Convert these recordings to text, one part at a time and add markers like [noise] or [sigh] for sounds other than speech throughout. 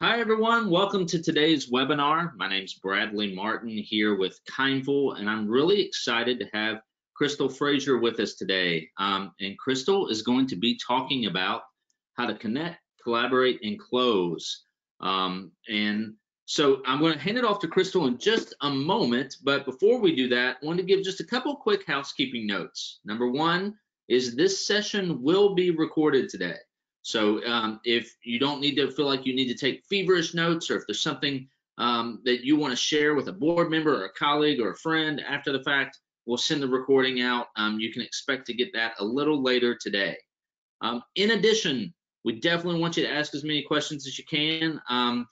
Hi, everyone. Welcome to today's webinar. My name is Bradley Martin here with Kindful, and I'm really excited to have Kristal Frazier with us today. Um, and Kristal is going to be talking about how to connect, collaborate, and close. Um, and so I'm going to hand it off to Kristal in just a moment. But before we do that, I want to give just a couple quick housekeeping notes. Number one is this session will be recorded today. So um, if you don't need to feel like you need to take feverish notes, or if there's something um, that you want to share with a board member or a colleague or a friend after the fact, we'll send the recording out. Um, you can expect to get that a little later today. Um, in addition, we definitely want you to ask as many questions as you can. Um,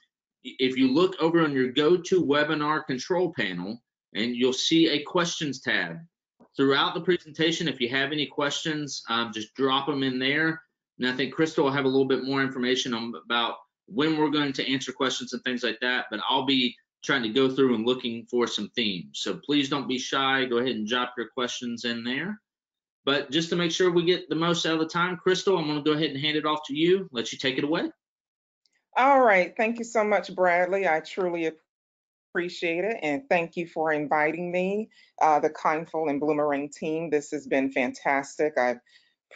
if you look over on your GoToWebinar control panel, and you'll see a questions tab. Throughout the presentation, if you have any questions, um, just drop them in there. And I think Kristal will have a little bit more information on, about when we're going to answer questions and things like that, but I'll be trying to go through and looking for some themes. So please don't be shy. Go ahead and drop your questions in there. But just to make sure we get the most out of the time, Kristal, I'm going to go ahead and hand it off to you. Let you take it away. All right. Thank you so much, Bradley. I truly appreciate it. And thank you for inviting me, uh, the Kindful and Bloomerang team. This has been fantastic. I've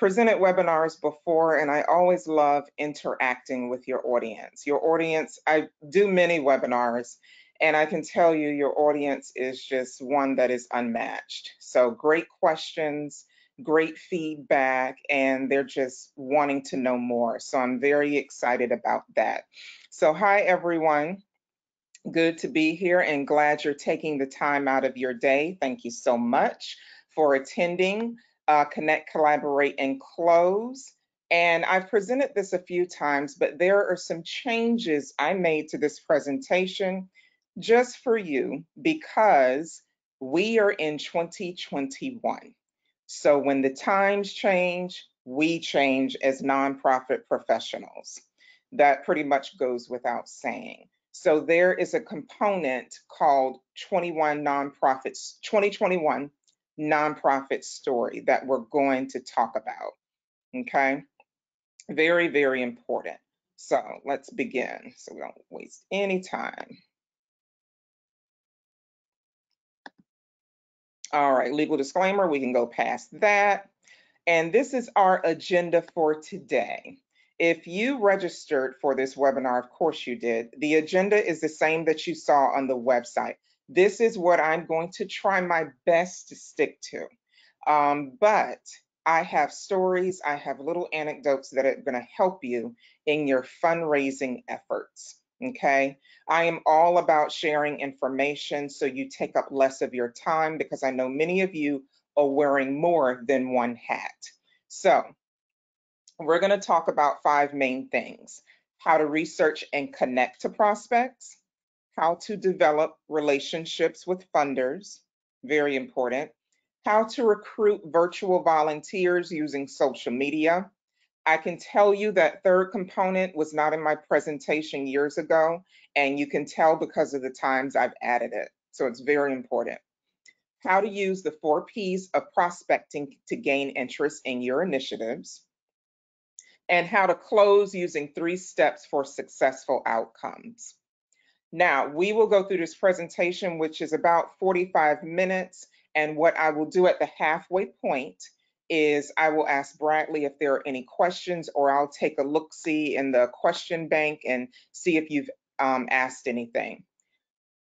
presented webinars before, and I always love interacting with your audience. Your audience, I do many webinars, and I can tell you your audience is just one that is unmatched. So great questions, great feedback, and they're just wanting to know more. So I'm very excited about that. So hi, everyone. Good to be here and glad you're taking the time out of your day. Thank you so much for attending uh, connect, collaborate, and close. And I've presented this a few times, but there are some changes I made to this presentation just for you because we are in 2021. So when the times change, we change as nonprofit professionals. That pretty much goes without saying. So there is a component called 21 nonprofits, 2021 nonprofit story that we're going to talk about. Okay, very, very important. So let's begin. So we don't waste any time. All right, legal disclaimer, we can go past that. And this is our agenda for today. If you registered for this webinar, of course you did, the agenda is the same that you saw on the website. This is what I'm going to try my best to stick to. Um, but I have stories, I have little anecdotes that are going to help you in your fundraising efforts. Okay. I am all about sharing information so you take up less of your time because I know many of you are wearing more than one hat. So, we're going to talk about five main things how to research and connect to prospects, how to develop relationships with funders, very important, how to recruit virtual volunteers using social media. I can tell you that third component was not in my presentation years ago, and you can tell because of the times I've added it. So it's very important. How to use the four P's of prospecting to gain interest in your initiatives, and how to close using three steps for successful outcomes. Now, we will go through this presentation, which is about 45 minutes. And what I will do at the halfway point is I will ask Bradley if there are any questions, or I'll take a look-see in the question bank and see if you've um, asked anything.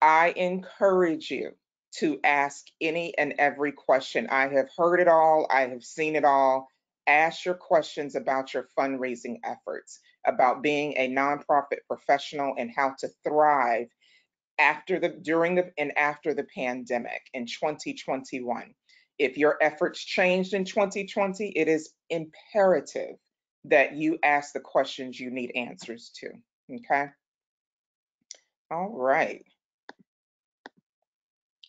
I encourage you to ask any and every question. I have heard it all, I have seen it all. Ask your questions about your fundraising efforts about being a nonprofit professional and how to thrive after the during the and after the pandemic in 2021 if your efforts changed in 2020 it is imperative that you ask the questions you need answers to okay? All right.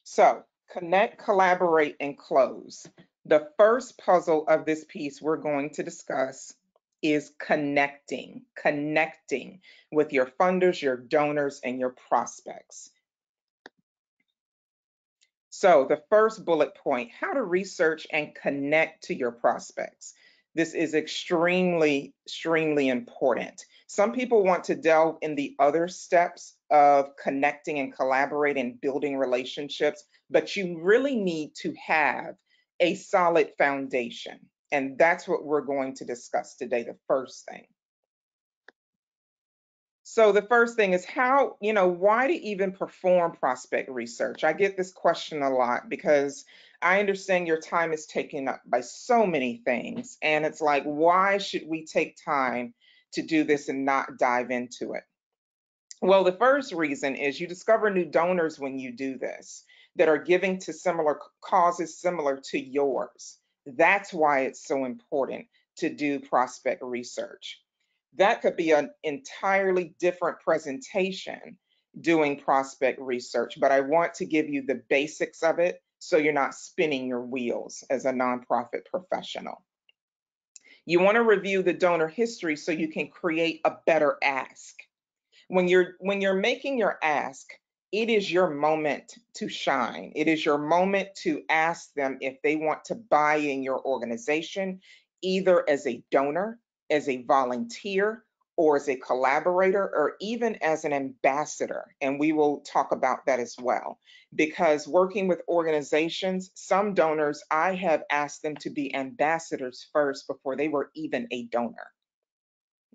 So connect collaborate and close. The first puzzle of this piece we're going to discuss is connecting, connecting with your funders, your donors, and your prospects. So the first bullet point, how to research and connect to your prospects. This is extremely, extremely important. Some people want to delve in the other steps of connecting and collaborating, building relationships, but you really need to have a solid foundation. And that's what we're going to discuss today, the first thing. So the first thing is how, you know, why to even perform prospect research? I get this question a lot because I understand your time is taken up by so many things. And it's like, why should we take time to do this and not dive into it? Well, the first reason is you discover new donors when you do this that are giving to similar causes similar to yours. That's why it's so important to do prospect research. That could be an entirely different presentation doing prospect research, but I want to give you the basics of it so you're not spinning your wheels as a nonprofit professional. You want to review the donor history so you can create a better ask. When you're when you're making your ask, it is your moment to shine. It is your moment to ask them if they want to buy in your organization, either as a donor, as a volunteer, or as a collaborator, or even as an ambassador. And we will talk about that as well. Because working with organizations, some donors, I have asked them to be ambassadors first before they were even a donor.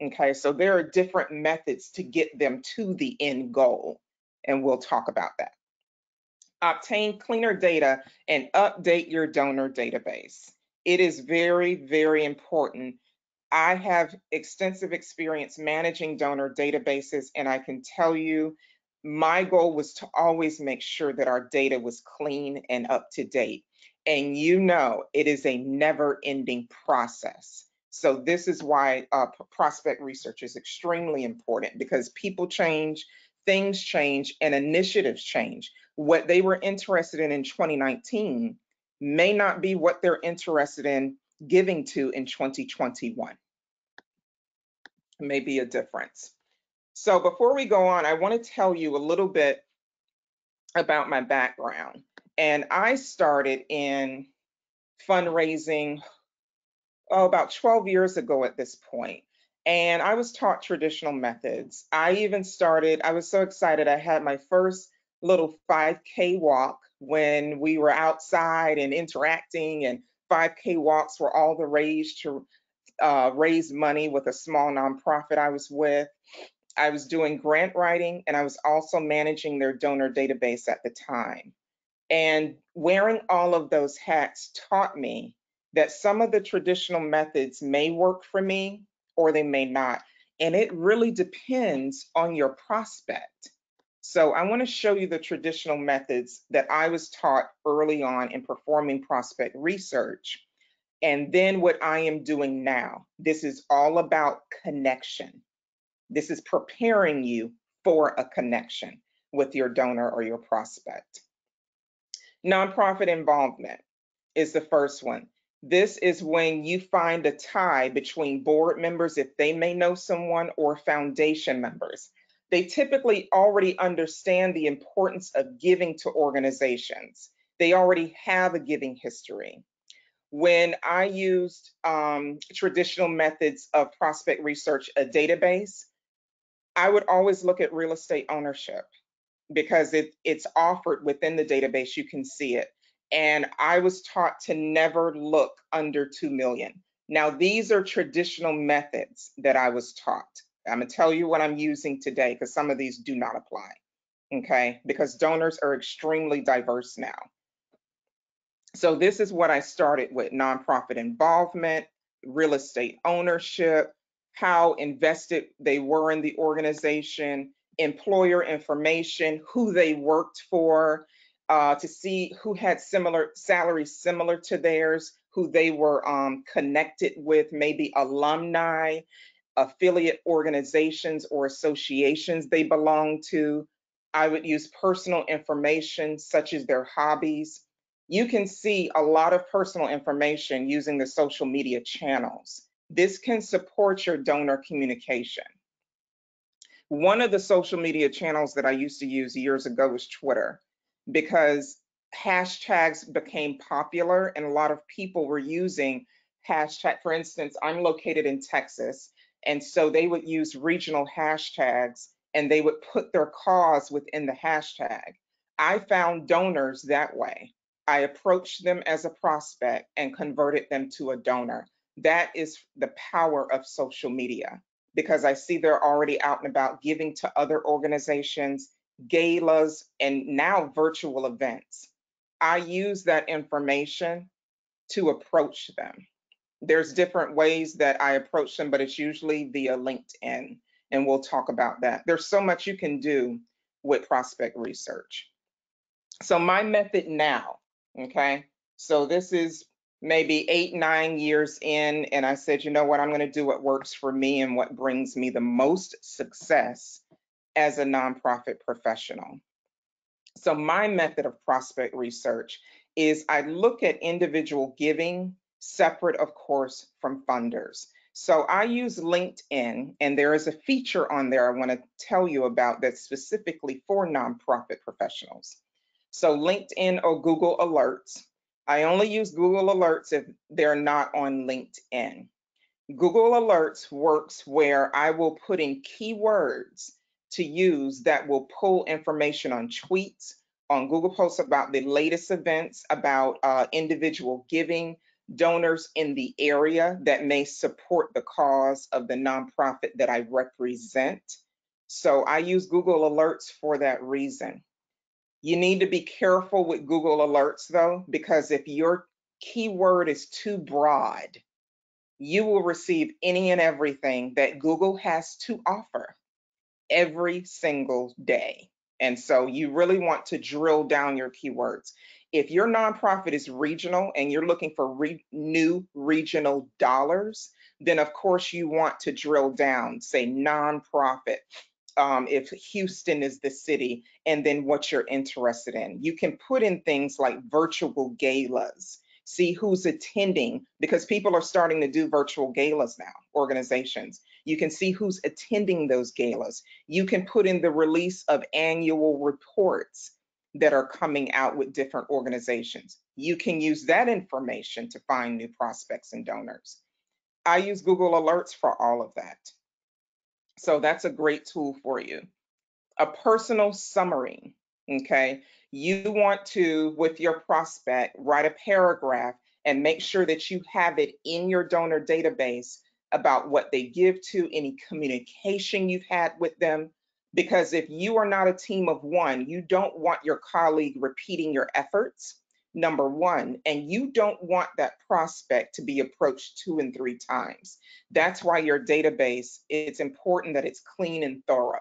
Okay, so there are different methods to get them to the end goal and we'll talk about that. Obtain cleaner data and update your donor database. It is very, very important. I have extensive experience managing donor databases, and I can tell you my goal was to always make sure that our data was clean and up to date. And you know, it is a never ending process. So this is why uh, prospect research is extremely important because people change, things change and initiatives change. What they were interested in in 2019 may not be what they're interested in giving to in 2021. Maybe a difference. So before we go on, I want to tell you a little bit about my background. And I started in fundraising oh, about 12 years ago at this point and I was taught traditional methods. I even started, I was so excited. I had my first little 5K walk when we were outside and interacting, and 5K walks were all the rage to uh, raise money with a small nonprofit I was with. I was doing grant writing and I was also managing their donor database at the time. And wearing all of those hats taught me that some of the traditional methods may work for me, or they may not. And it really depends on your prospect. So I want to show you the traditional methods that I was taught early on in performing prospect research. And then what I am doing now. This is all about connection. This is preparing you for a connection with your donor or your prospect. Nonprofit involvement is the first one. This is when you find a tie between board members, if they may know someone, or foundation members. They typically already understand the importance of giving to organizations. They already have a giving history. When I used um, traditional methods of prospect research, a database, I would always look at real estate ownership because it, it's offered within the database. You can see it and I was taught to never look under 2 million. Now, these are traditional methods that I was taught. I'm gonna tell you what I'm using today because some of these do not apply, okay? Because donors are extremely diverse now. So this is what I started with, nonprofit involvement, real estate ownership, how invested they were in the organization, employer information, who they worked for, uh, to see who had similar salaries similar to theirs, who they were um, connected with, maybe alumni, affiliate organizations or associations they belong to. I would use personal information such as their hobbies. You can see a lot of personal information using the social media channels. This can support your donor communication. One of the social media channels that I used to use years ago was Twitter because hashtags became popular and a lot of people were using hashtag. For instance, I'm located in Texas, and so they would use regional hashtags and they would put their cause within the hashtag. I found donors that way. I approached them as a prospect and converted them to a donor. That is the power of social media because I see they're already out and about giving to other organizations, galas, and now virtual events. I use that information to approach them. There's different ways that I approach them, but it's usually via LinkedIn, and we'll talk about that. There's so much you can do with prospect research. So my method now, okay, so this is maybe eight, nine years in, and I said, you know what, I'm going to do what works for me and what brings me the most success as a nonprofit professional. So, my method of prospect research is I look at individual giving separate, of course, from funders. So, I use LinkedIn, and there is a feature on there I want to tell you about that's specifically for nonprofit professionals. So, LinkedIn or Google Alerts I only use Google Alerts if they're not on LinkedIn. Google Alerts works where I will put in keywords to use that will pull information on tweets, on Google Posts about the latest events, about uh, individual giving, donors in the area that may support the cause of the nonprofit that I represent. So I use Google Alerts for that reason. You need to be careful with Google Alerts though, because if your keyword is too broad, you will receive any and everything that Google has to offer every single day. And so you really want to drill down your keywords. If your nonprofit is regional and you're looking for re new regional dollars, then of course you want to drill down, say nonprofit, um, if Houston is the city, and then what you're interested in. You can put in things like virtual galas, see who's attending, because people are starting to do virtual galas now, organizations. You can see who's attending those galas. You can put in the release of annual reports that are coming out with different organizations. You can use that information to find new prospects and donors. I use Google Alerts for all of that. So that's a great tool for you. A personal summary, okay? You want to, with your prospect, write a paragraph and make sure that you have it in your donor database about what they give to, any communication you've had with them. Because if you are not a team of one, you don't want your colleague repeating your efforts number one, and you don't want that prospect to be approached two and three times. That's why your database, it's important that it's clean and thorough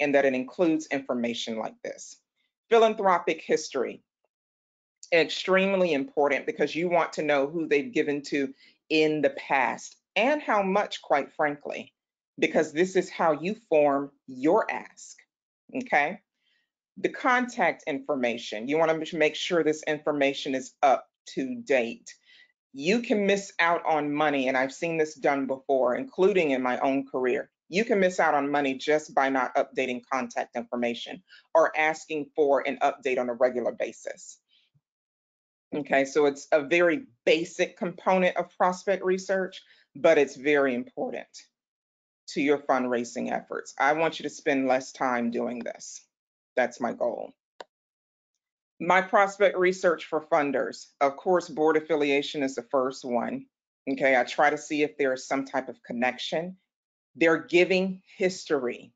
and that it includes information like this. Philanthropic history, extremely important because you want to know who they've given to in the past and how much, quite frankly, because this is how you form your ask, okay? the contact information. You want to make sure this information is up to date. You can miss out on money, and I've seen this done before, including in my own career. You can miss out on money just by not updating contact information or asking for an update on a regular basis. Okay, so it's a very basic component of prospect research, but it's very important to your fundraising efforts. I want you to spend less time doing this. That's my goal. My prospect research for funders. Of course, board affiliation is the first one. Okay, I try to see if there is some type of connection. Their giving history,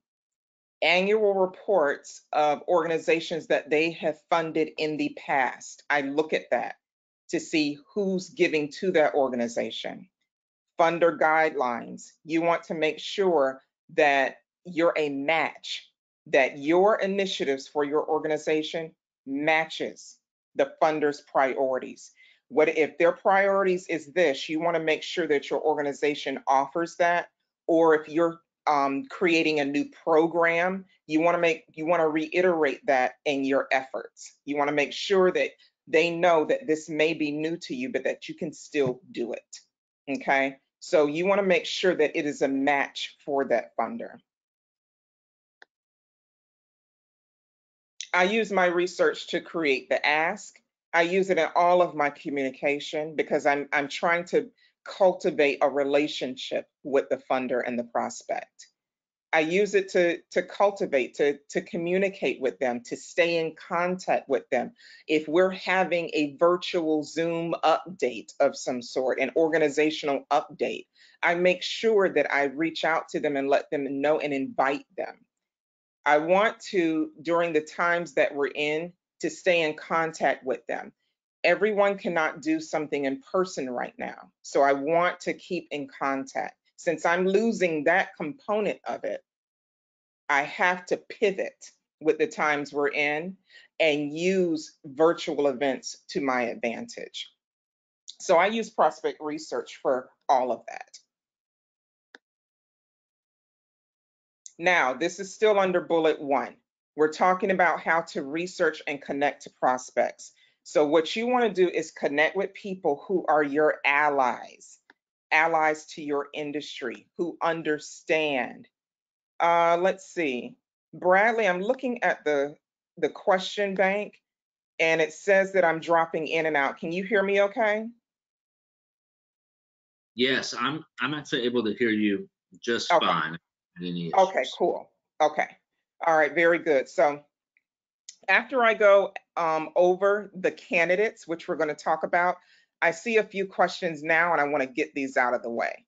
annual reports of organizations that they have funded in the past. I look at that to see who's giving to that organization. Funder guidelines. You want to make sure that you're a match that your initiatives for your organization matches the funder's priorities. What if their priorities is this, you want to make sure that your organization offers that, or if you're um, creating a new program, you want to make you want to reiterate that in your efforts. You want to make sure that they know that this may be new to you, but that you can still do it. Okay, so you want to make sure that it is a match for that funder. I use my research to create the ask. I use it in all of my communication because I'm I'm trying to cultivate a relationship with the funder and the prospect. I use it to, to cultivate, to, to communicate with them, to stay in contact with them. If we're having a virtual Zoom update of some sort, an organizational update, I make sure that I reach out to them and let them know and invite them. I want to, during the times that we're in, to stay in contact with them. Everyone cannot do something in person right now. So I want to keep in contact since I'm losing that component of it, I have to pivot with the times we're in and use virtual events to my advantage. So I use prospect research for all of that. Now, this is still under bullet one. We're talking about how to research and connect to prospects. So what you want to do is connect with people who are your allies allies to your industry who understand. Uh, let's see. Bradley, I'm looking at the, the question bank and it says that I'm dropping in and out. Can you hear me okay? Yes, I'm I'm actually able to hear you just Okay. fine. Okay, cool. Okay. All right, very good. So after I go um, over the candidates, which we're going to talk about, I see a few questions now and I want to get these out of the way.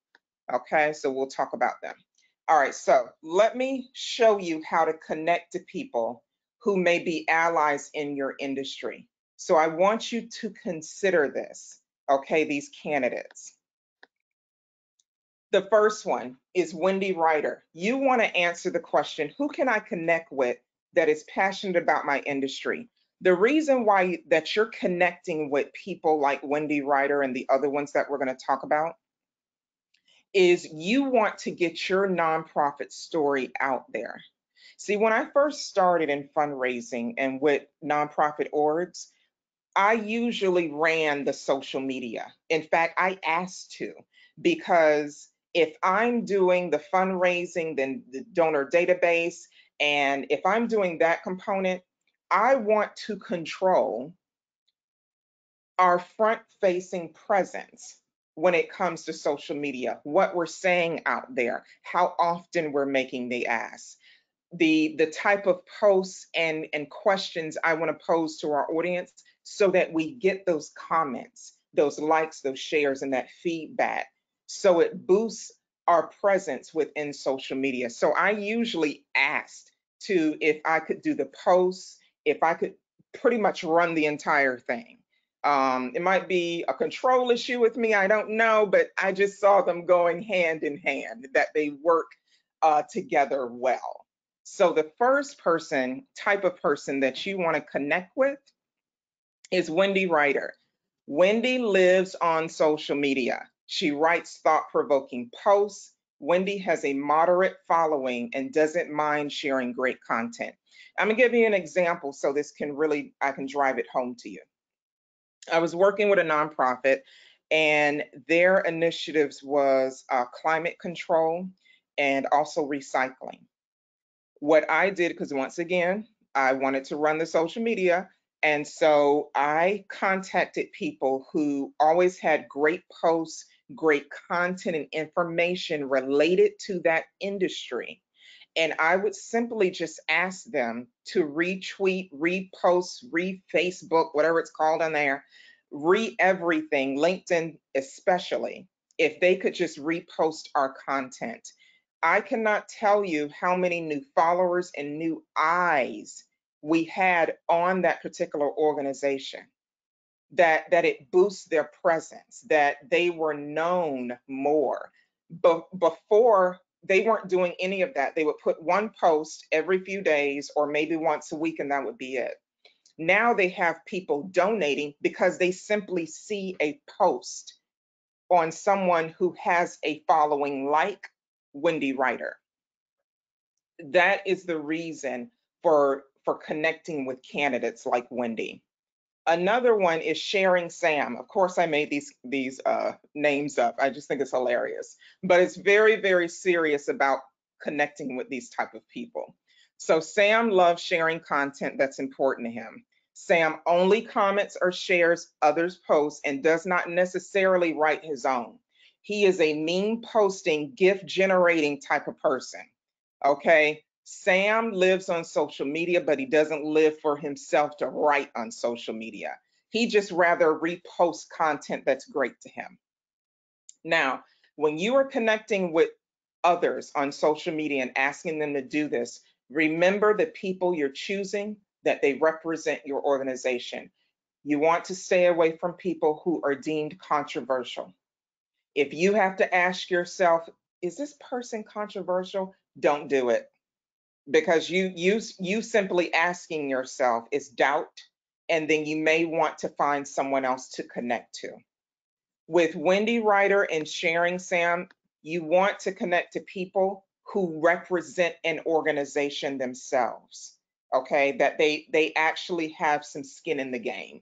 Okay, so we'll talk about them. All right, so let me show you how to connect to people who may be allies in your industry. So I want you to consider this, okay, these candidates. The first one is Wendy Ryder. You want to answer the question, who can I connect with that is passionate about my industry? The reason why that you're connecting with people like Wendy Ryder and the other ones that we're going to talk about is you want to get your nonprofit story out there. See, when I first started in fundraising and with nonprofit orgs, I usually ran the social media. In fact, I asked to because if I'm doing the fundraising, then the donor database, and if I'm doing that component, I want to control our front facing presence when it comes to social media, what we're saying out there, how often we're making the ask, the, the type of posts and, and questions I want to pose to our audience so that we get those comments, those likes, those shares, and that feedback. So it boosts our presence within social media. So I usually asked to if I could do the posts, if I could pretty much run the entire thing. Um, it might be a control issue with me, I don't know, but I just saw them going hand in hand, that they work uh, together well. So the first person, type of person that you want to connect with is Wendy Ryder. Wendy lives on social media. She writes thought-provoking posts. Wendy has a moderate following and doesn't mind sharing great content. I'm gonna give you an example so this can really, I can drive it home to you. I was working with a nonprofit and their initiatives was uh, climate control and also recycling. What I did, because once again, I wanted to run the social media, and so I contacted people who always had great posts, great content and information related to that industry. And I would simply just ask them to retweet, repost, re-Facebook, whatever it's called on there, re everything, LinkedIn especially, if they could just repost our content. I cannot tell you how many new followers and new eyes we had on that particular organization that that it boosts their presence that they were known more but before they weren't doing any of that they would put one post every few days or maybe once a week and that would be it now they have people donating because they simply see a post on someone who has a following like Wendy Ryder. That is the reason for, for connecting with candidates like Wendy. Another one is Sharing Sam. Of course, I made these, these uh, names up. I just think it's hilarious, but it's very, very serious about connecting with these type of people. So Sam loves sharing content that's important to him. Sam only comments or shares others' posts and does not necessarily write his own. He is a meme posting, GIF generating type of person. Okay. Sam lives on social media, but he doesn't live for himself to write on social media. He just rather repost content that's great to him. Now, when you are connecting with others on social media and asking them to do this, remember the people you're choosing that they represent your organization. You want to stay away from people who are deemed controversial. If you have to ask yourself, is this person controversial? Don't do it because you you you simply asking yourself is doubt and then you may want to find someone else to connect to. With Wendy Ryder and Sharing Sam, you want to connect to people who represent an organization themselves okay? That they they actually have some skin in the game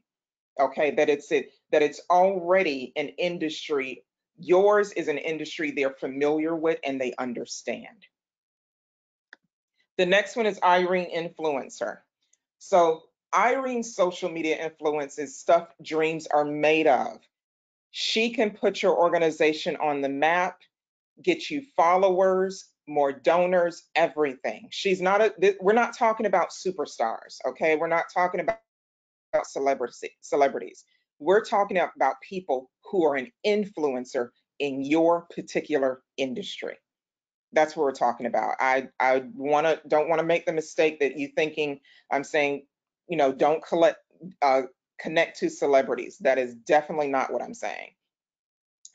okay? That it's it that it's already an industry yours is an industry they're familiar with and they understand the next one is irene influencer so irene's social media influence is stuff dreams are made of she can put your organization on the map get you followers more donors, everything. She's not a, we're not talking about superstars, okay? We're not talking about, about celebrity, celebrities. We're talking about people who are an influencer in your particular industry. That's what we're talking about. I, I wanna, don't wanna make the mistake that you thinking I'm saying, you know, don't collect, uh, connect to celebrities. That is definitely not what I'm saying.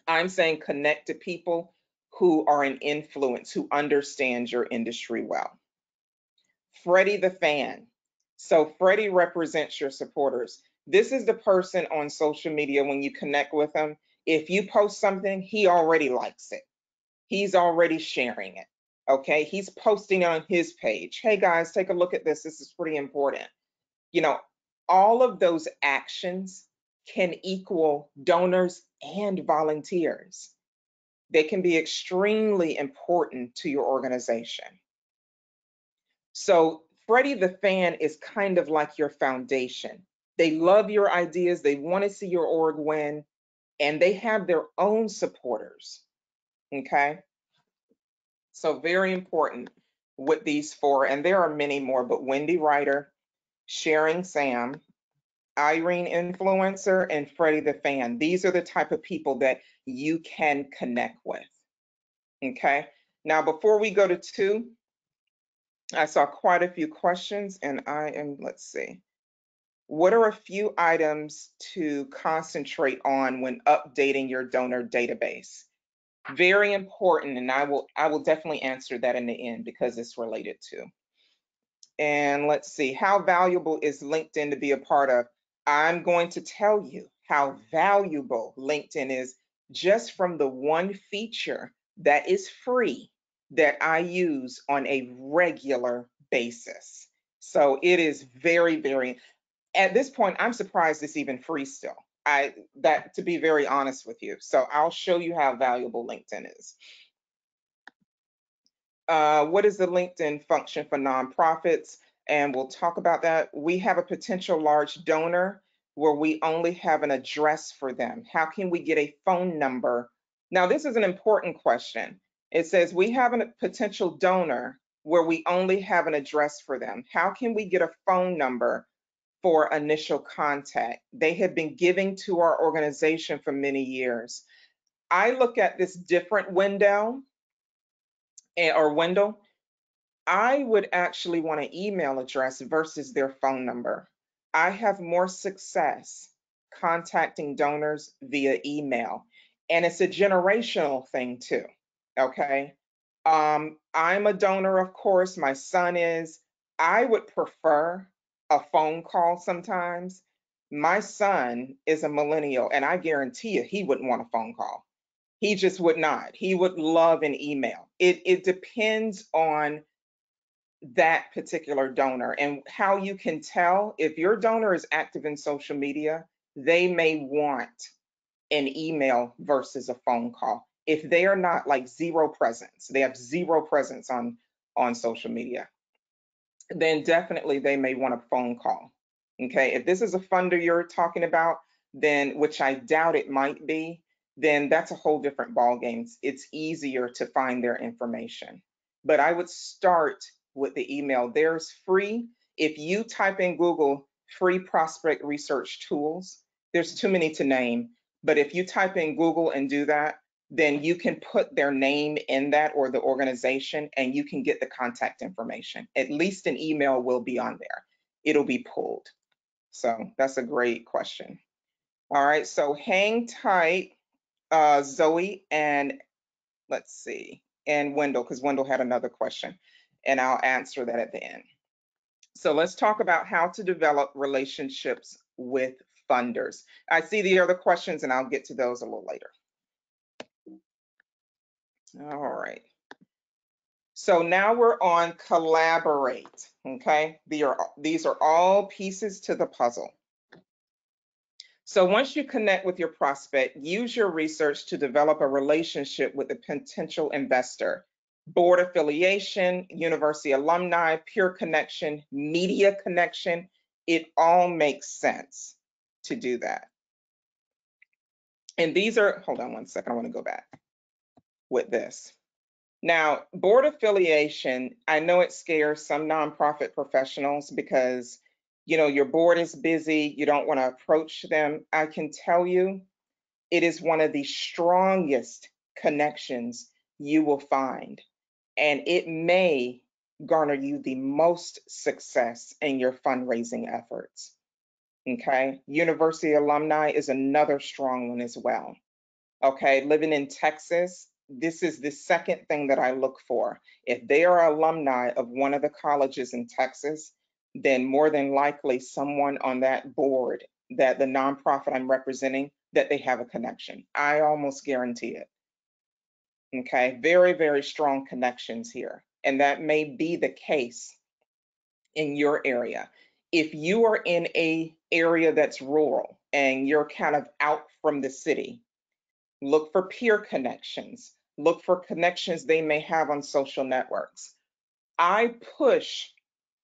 I'm saying connect to people who are an influence, who understand your industry well. Freddie the fan. So Freddie represents your supporters. This is the person on social media when you connect with him. If you post something, he already likes it. He's already sharing it. Okay. He's posting on his page. Hey guys, take a look at this. This is pretty important. You know, all of those actions can equal donors and volunteers they can be extremely important to your organization. So Freddie the fan is kind of like your foundation. They love your ideas, they want to see your org win, and they have their own supporters. Okay. So very important with these four, and there are many more, but Wendy Ryder, Sharing Sam, Irene Influencer, and Freddie the Fan. These are the type of people that you can connect with. Okay. Now, before we go to two, I saw quite a few questions and I am, let's see. What are a few items to concentrate on when updating your donor database? Very important, and I will I will definitely answer that in the end because it's related to. And let's see, how valuable is LinkedIn to be a part of? I'm going to tell you how valuable LinkedIn is just from the one feature that is free that I use on a regular basis. So it is very, very, at this point, I'm surprised it's even free still. I that to be very honest with you. So I'll show you how valuable LinkedIn is. Uh, what is the LinkedIn function for nonprofits? And we'll talk about that. We have a potential large donor where we only have an address for them? How can we get a phone number? Now, this is an important question. It says we have a potential donor where we only have an address for them. How can we get a phone number for initial contact? They have been giving to our organization for many years. I look at this different window eh, or window. I would actually want an email address versus their phone number. I have more success contacting donors via email. And it's a generational thing too. Okay. Um, I'm a donor, of course. My son is. I would prefer a phone call sometimes. My son is a millennial, and I guarantee you he wouldn't want a phone call. He just would not. He would love an email. It it depends on that particular donor and how you can tell if your donor is active in social media, they may want an email versus a phone call. If they are not like zero presence, they have zero presence on on social media, then definitely they may want a phone call. Okay, if this is a funder you're talking about, then which I doubt it might be, then that's a whole different ballgame. It's easier to find their information. But I would start with the email. There's free, if you type in Google free prospect research tools, there's too many to name. But if you type in Google and do that, then you can put their name in that or the organization and you can get the contact information. At least an email will be on there. It'll be pulled. So that's a great question. All right, so hang tight, uh, Zoe and let's see, and Wendell, because Wendell had another question and I'll answer that at the end. So let's talk about how to develop relationships with funders. I see the other questions and I'll get to those a little later. All right. So now we're on collaborate, okay? These are, all pieces to the puzzle. So once you connect with your prospect, use your research to develop a relationship with the potential investor. Board affiliation, university alumni, peer connection, media connection, it all makes sense to do that. And these are, hold on one second, I wanna go back with this. Now, board affiliation, I know it scares some nonprofit professionals because, you know, your board is busy, you don't want to approach them. I can tell you, it is one of the strongest connections you will find, and it may garner you the most success in your fundraising efforts. Okay, university alumni is another strong one as well. Okay, living in Texas, this is the second thing that I look for. If they are alumni of one of the colleges in Texas, then more than likely someone on that board that the nonprofit I'm representing, that they have a connection. I almost guarantee it. Okay, very, very strong connections here. And that may be the case in your area. If you are in a area that's rural and you're kind of out from the city, Look for peer connections. Look for connections they may have on social networks. I push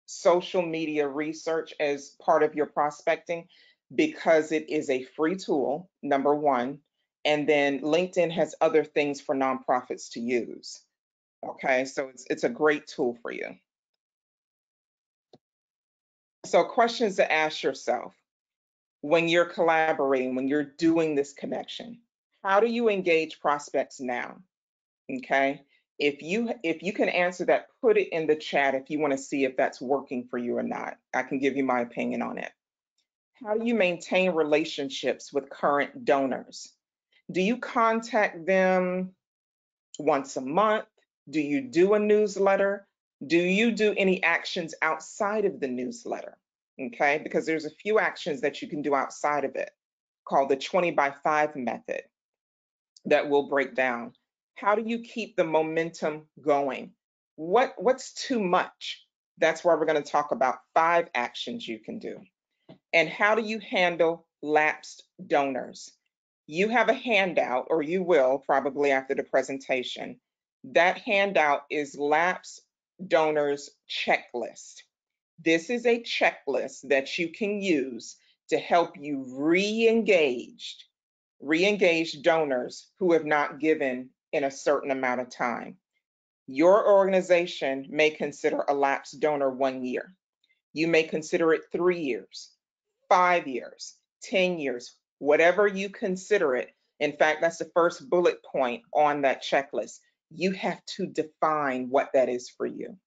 social media research as part of your prospecting because it is a free tool, number one. And then LinkedIn has other things for nonprofits to use. Okay, so it's, it's a great tool for you. So questions to ask yourself when you're collaborating, when you're doing this connection how do you engage prospects now? Okay. If you if you can answer that, put it in the chat if you want to see if that's working for you or not. I can give you my opinion on it. How do you maintain relationships with current donors? Do you contact them once a month? Do you do a newsletter? Do you do any actions outside of the newsletter? Okay, because there's a few actions that you can do outside of it called the 20 by 5 method that we'll break down. How do you keep the momentum going? What what's too much? That's why we're going to talk about five actions you can do. And how do you handle lapsed donors? You have a handout, or you will probably after the presentation. That handout is lapsed donors checklist. This is a checklist that you can use to help you re-engage re-engage donors who have not given in a certain amount of time. Your organization may consider a lapsed donor one year. You may consider it three years, five years, 10 years, whatever you consider it. In fact, that's the first bullet point on that checklist. You have to define what that is for you.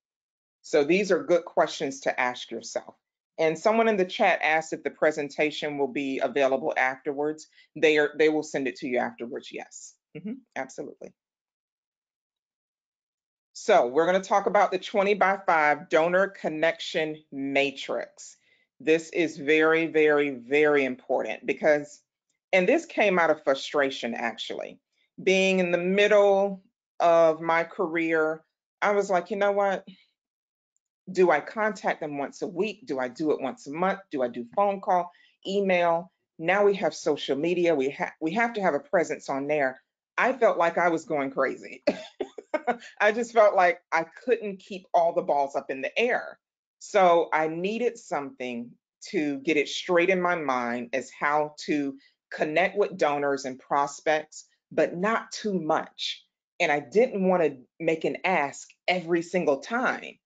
So these are good questions to ask yourself. And someone in the chat asked if the presentation will be available afterwards. They are they will send it to you afterwards. Yes, mm -hmm, absolutely. So we're going to talk about the 20 by 5 donor connection matrix. This is very, very, very important because, and this came out of frustration actually. Being in the middle of my career, I was like, you know what? Do I contact them once a week? Do I do it once a month? Do I do phone call, email? Now we have social media. We have we have to have a presence on there. I felt like I was going crazy. [laughs] I just felt like I couldn't keep all the balls up in the air. So I needed something to get it straight in my mind as how to connect with donors and prospects but not too much. And I didn't want to make an ask every single time.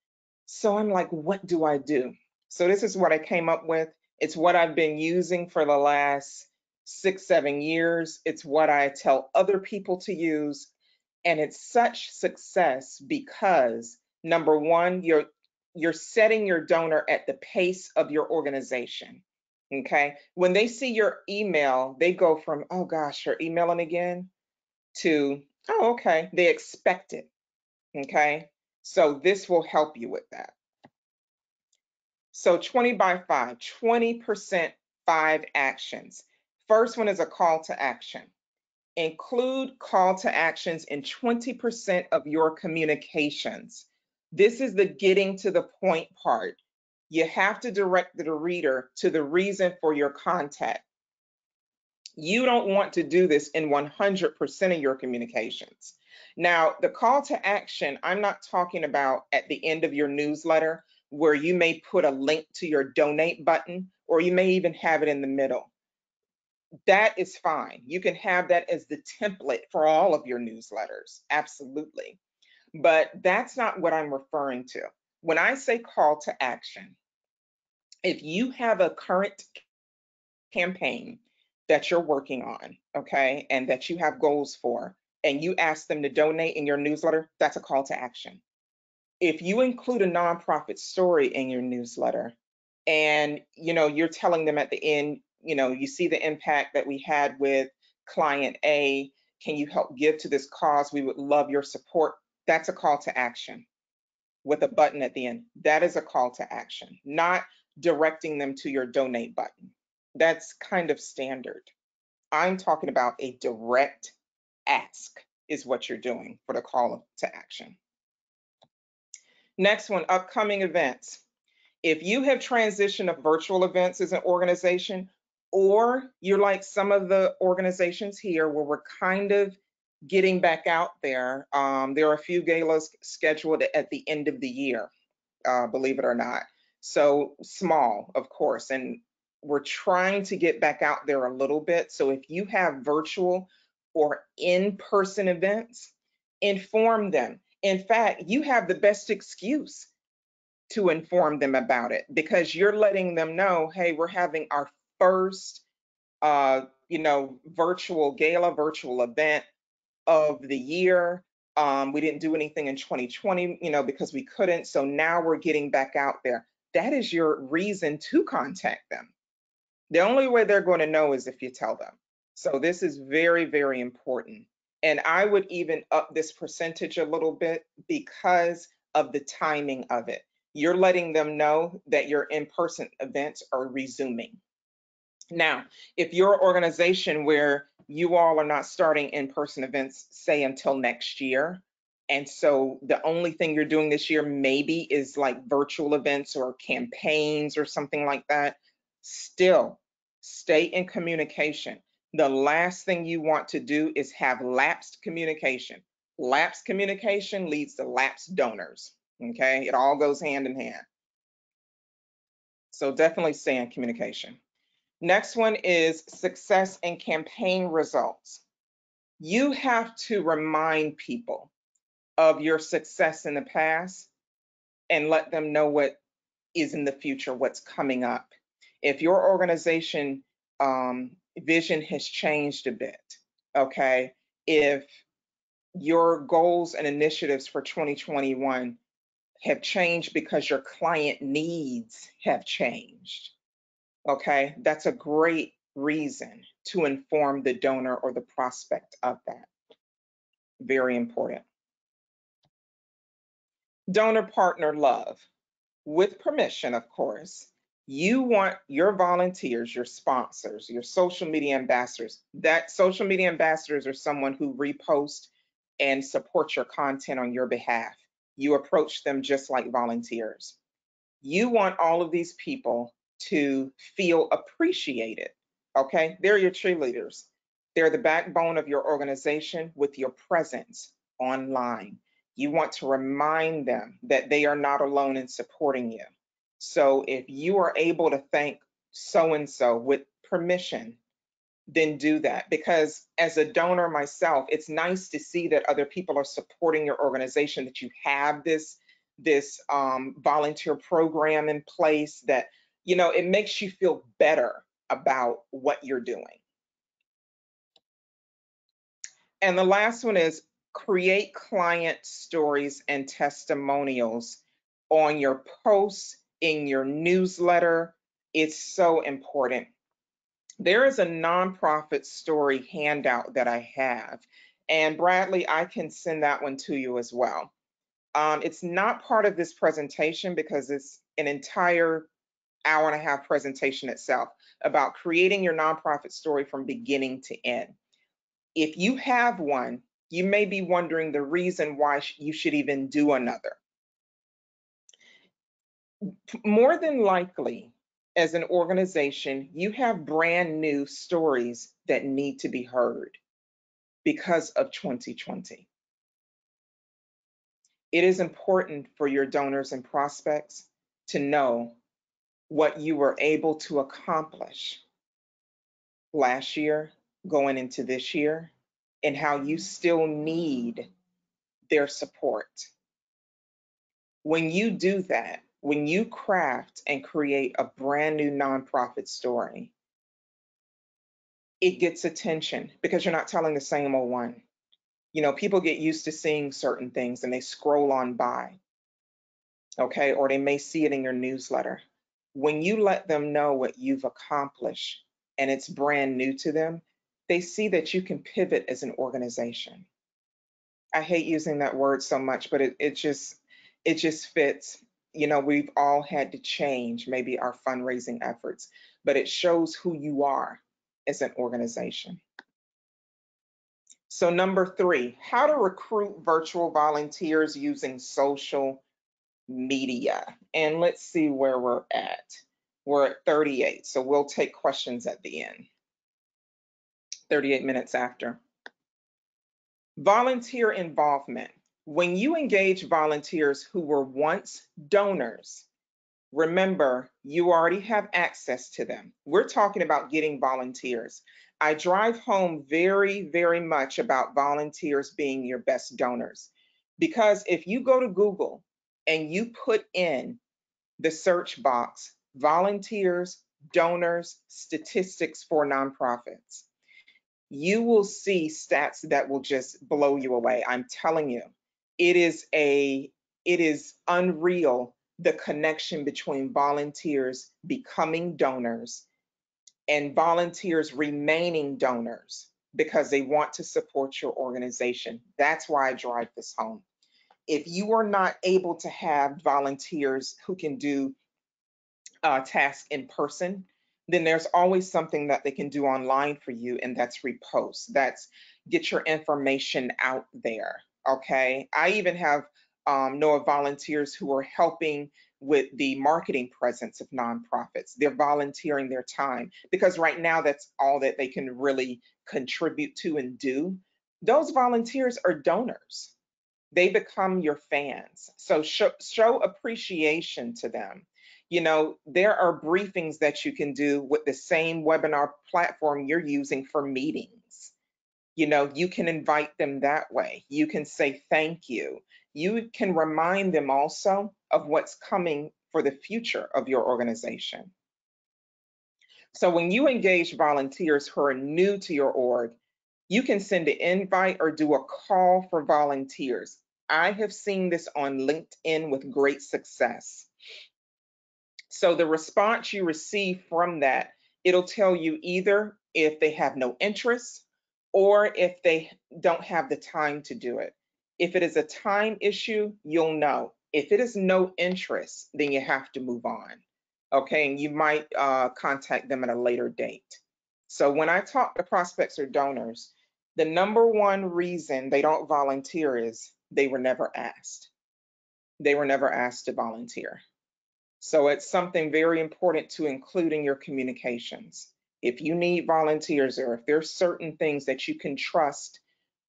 So I'm like, what do I do? So this is what I came up with. It's what I've been using for the last six, seven years. It's what I tell other people to use. And it's such success because number one, you're you're setting your donor at the pace of your organization. Okay. When they see your email, they go from, oh gosh, you're emailing again to, oh, okay. They expect it. Okay. So this will help you with that. So 20 by 5, 20% five actions. First one is a call to action. Include call to actions in 20% of your communications. This is the getting to the point part. You have to direct the reader to the reason for your contact. You don't want to do this in 100% of your communications. Now, the call to action, I'm not talking about at the end of your newsletter where you may put a link to your donate button, or you may even have it in the middle. That is fine. You can have that as the template for all of your newsletters. Absolutely. But that's not what I'm referring to. When I say call to action, if you have a current campaign that you're working on, okay, and that you have goals for, and you ask them to donate in your newsletter, that's a call to action. If you include a nonprofit story in your newsletter and you know you're telling them at the end, you know, you see the impact that we had with client A, can you help give to this cause? We would love your support. That's a call to action with a button at the end. That is a call to action, not directing them to your donate button. That's kind of standard. I'm talking about a direct ask is what you're doing for the call to action. Next one, upcoming events. If you have transitioned of virtual events as an organization, or you're like some of the organizations here where we're kind of getting back out there. Um, there are a few galas scheduled at the end of the year, uh, believe it or not. So small, of course, and we're trying to get back out there a little bit. So if you have virtual or in-person events, inform them. In fact, you have the best excuse to inform them about it because you're letting them know, hey, we're having our first, uh, you know, virtual gala, virtual event of the year. Um, we didn't do anything in 2020, you know, because we couldn't. So now we're getting back out there. That is your reason to contact them. The only way they're going to know is if you tell them. So this is very, very important. And I would even up this percentage a little bit because of the timing of it. You're letting them know that your in-person events are resuming. Now, if you're an organization where you all are not starting in-person events, say until next year, and so the only thing you're doing this year maybe is like virtual events or campaigns or something like that, still stay in communication. The last thing you want to do is have lapsed communication. Lapsed communication leads to lapsed donors. Okay, it all goes hand in hand. So definitely stay in communication. Next one is success and campaign results. You have to remind people of your success in the past and let them know what is in the future, what's coming up. If your organization um, vision has changed a bit, okay, if your goals and initiatives for 2021 have changed because your client needs have changed, okay, that's a great reason to inform the donor or the prospect of that. Very important. Donor partner love. With permission, of course, you want your volunteers, your sponsors, your social media ambassadors, that social media ambassadors are someone who repost and support your content on your behalf. You approach them just like volunteers. You want all of these people to feel appreciated. Okay, they're your cheerleaders. They're the backbone of your organization with your presence online. You want to remind them that they are not alone in supporting you. So if you are able to thank so and so with permission, then do that. Because as a donor myself, it's nice to see that other people are supporting your organization, that you have this, this um, volunteer program in place that, you know, it makes you feel better about what you're doing. And the last one is create client stories and testimonials on your posts, in your newsletter. It's so important. There is a nonprofit story handout that I have. And Bradley, I can send that one to you as well. Um, it's not part of this presentation because it's an entire hour and a half presentation itself about creating your nonprofit story from beginning to end. If you have one, you may be wondering the reason why you should even do another. More than likely, as an organization, you have brand new stories that need to be heard because of 2020. It is important for your donors and prospects to know what you were able to accomplish last year going into this year and how you still need their support. When you do that, when you craft and create a brand new nonprofit story, it gets attention because you're not telling the same old one. You know, people get used to seeing certain things and they scroll on by, okay, or they may see it in your newsletter. When you let them know what you've accomplished and it's brand new to them, they see that you can pivot as an organization. I hate using that word so much, but it, it just it just fits you know, we've all had to change maybe our fundraising efforts, but it shows who you are as an organization. So number three, how to recruit virtual volunteers using social media. And let's see where we're at. We're at 38, so we'll take questions at the end. 38 minutes after. Volunteer involvement. When you engage volunteers who were once donors, remember you already have access to them. We're talking about getting volunteers. I drive home very, very much about volunteers being your best donors. Because if you go to Google and you put in the search box, volunteers, donors, statistics for nonprofits, you will see stats that will just blow you away. I'm telling you it is a it is unreal the connection between volunteers becoming donors and volunteers remaining donors because they want to support your organization. That's why I drive this home. If you are not able to have volunteers who can do uh, tasks in person, then there's always something that they can do online for you, and that's repost. That's get your information out there okay? I even have um, of volunteers who are helping with the marketing presence of nonprofits. They're volunteering their time because right now that's all that they can really contribute to and do. Those volunteers are donors. They become your fans. So show, show appreciation to them. You know, there are briefings that you can do with the same webinar platform you're using for meetings you know, you can invite them that way. You can say thank you. You can remind them also of what's coming for the future of your organization. So when you engage volunteers who are new to your org, you can send an invite or do a call for volunteers. I have seen this on LinkedIn with great success. So the response you receive from that, it'll tell you either if they have no interest, or if they don't have the time to do it. If it is a time issue, you'll know. If it is no interest, then you have to move on. Okay, and you might uh, contact them at a later date. So when I talk to prospects or donors, the number one reason they don't volunteer is they were never asked. They were never asked to volunteer. So it's something very important to include in your communications. If you need volunteers or if there's certain things that you can trust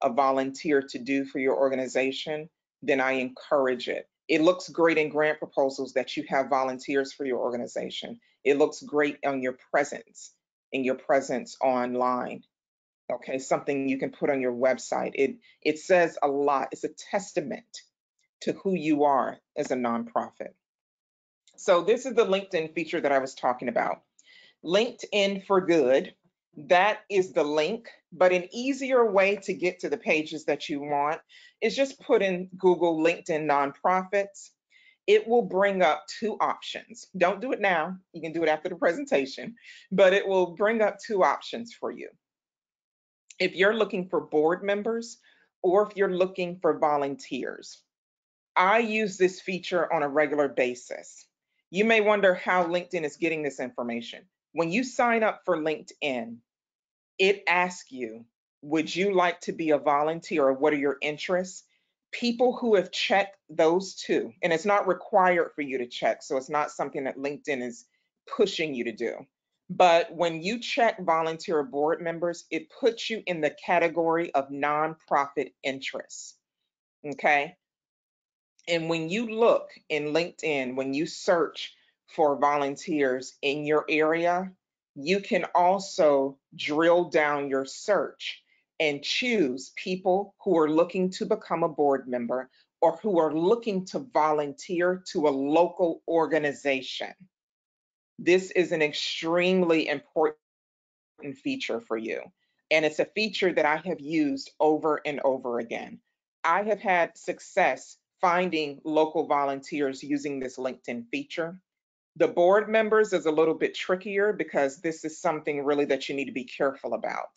a volunteer to do for your organization, then I encourage it. It looks great in grant proposals that you have volunteers for your organization. It looks great on your presence in your presence online. Okay, something you can put on your website. It it says a lot. It's a testament to who you are as a nonprofit. So this is the LinkedIn feature that I was talking about. LinkedIn for Good. That is the link, but an easier way to get to the pages that you want is just put in Google LinkedIn nonprofits. It will bring up two options. Don't do it now. You can do it after the presentation, but it will bring up two options for you. If you're looking for board members or if you're looking for volunteers. I use this feature on a regular basis. You may wonder how LinkedIn is getting this information. When you sign up for LinkedIn, it asks you, would you like to be a volunteer or what are your interests? People who have checked those two, and it's not required for you to check, so it's not something that LinkedIn is pushing you to do. But when you check volunteer board members, it puts you in the category of nonprofit interests. Okay. And when you look in LinkedIn, when you search for volunteers in your area, you can also drill down your search and choose people who are looking to become a board member or who are looking to volunteer to a local organization. This is an extremely important feature for you. And it's a feature that I have used over and over again. I have had success finding local volunteers using this LinkedIn feature. The board members is a little bit trickier because this is something really that you need to be careful about.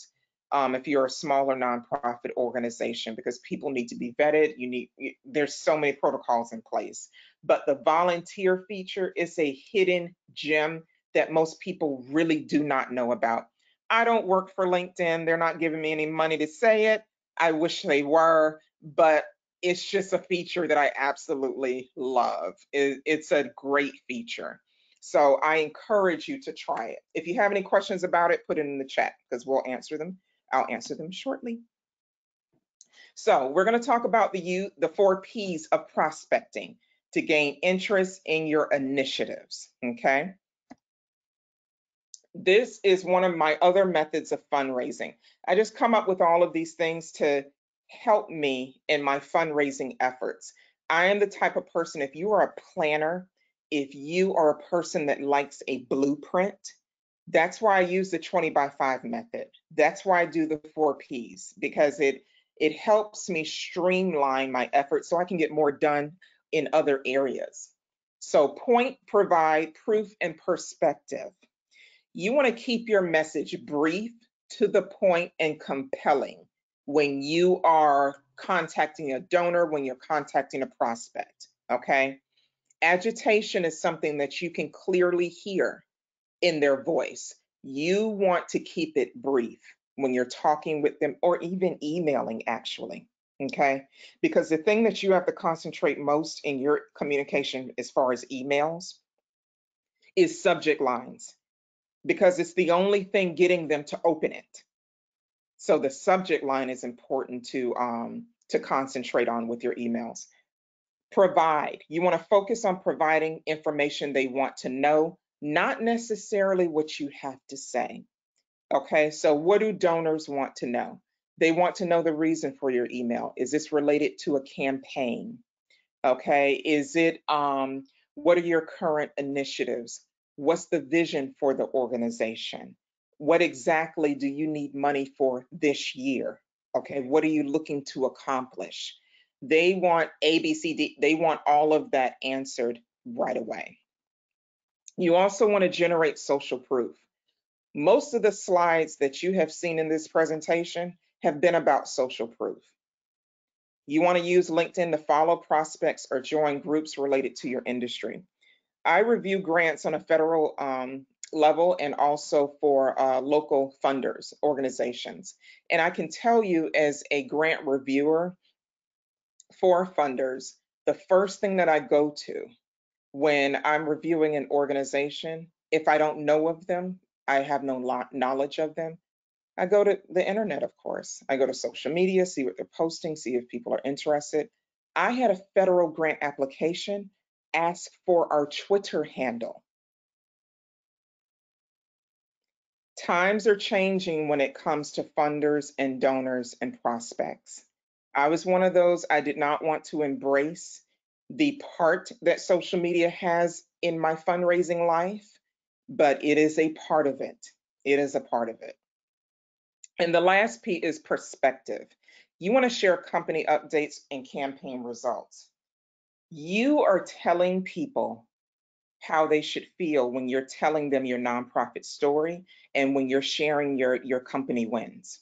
Um, if you're a smaller nonprofit organization, because people need to be vetted, you need you, there's so many protocols in place. But the volunteer feature is a hidden gem that most people really do not know about. I don't work for LinkedIn; they're not giving me any money to say it. I wish they were, but it's just a feature that I absolutely love. It, it's a great feature. So I encourage you to try it. If you have any questions about it, put it in the chat because we'll answer them. I'll answer them shortly. So we're going to talk about the U, the four P's of prospecting to gain interest in your initiatives. Okay. This is one of my other methods of fundraising. I just come up with all of these things to help me in my fundraising efforts. I am the type of person, if you are a planner, if you are a person that likes a blueprint, that's why I use the 20 by 5 method. That's why I do the four P's because it it helps me streamline my efforts so I can get more done in other areas. So point, provide, proof, and perspective. You want to keep your message brief, to the point, and compelling when you are contacting a donor, when you're contacting a prospect, okay? Agitation is something that you can clearly hear in their voice. You want to keep it brief when you're talking with them or even emailing, actually. Okay. Because the thing that you have to concentrate most in your communication as far as emails is subject lines, because it's the only thing getting them to open it. So the subject line is important to um, to concentrate on with your emails provide. You want to focus on providing information they want to know, not necessarily what you have to say. Okay, so what do donors want to know? They want to know the reason for your email. Is this related to a campaign? Okay, is it, um, what are your current initiatives? What's the vision for the organization? What exactly do you need money for this year? Okay, what are you looking to accomplish? They want ABCD, they want all of that answered right away. You also want to generate social proof. Most of the slides that you have seen in this presentation have been about social proof. You want to use LinkedIn to follow prospects or join groups related to your industry. I review grants on a federal um, level and also for uh, local funders, organizations. And I can tell you as a grant reviewer, for funders, the first thing that I go to when I'm reviewing an organization, if I don't know of them, I have no knowledge of them, I go to the internet, of course. I go to social media, see what they're posting, see if people are interested. I had a federal grant application ask for our Twitter handle. Times are changing when it comes to funders and donors and prospects. I was one of those, I did not want to embrace the part that social media has in my fundraising life, but it is a part of it. It is a part of it. And the last P is perspective. You want to share company updates and campaign results. You are telling people how they should feel when you're telling them your nonprofit story and when you're sharing your, your company wins.